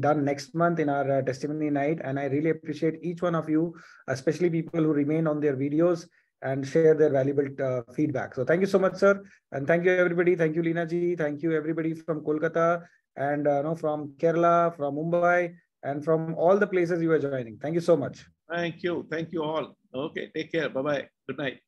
done next month in our uh, testimony night and i really appreciate each one of you especially people who remain on their videos and share their valuable uh, feedback so thank you so much sir and thank you everybody thank you Leena ji thank you everybody from kolkata and uh, no from kerala from mumbai and from all the places you are joining. Thank you so much. Thank you. Thank you all. Okay. Take care. Bye bye. Good night.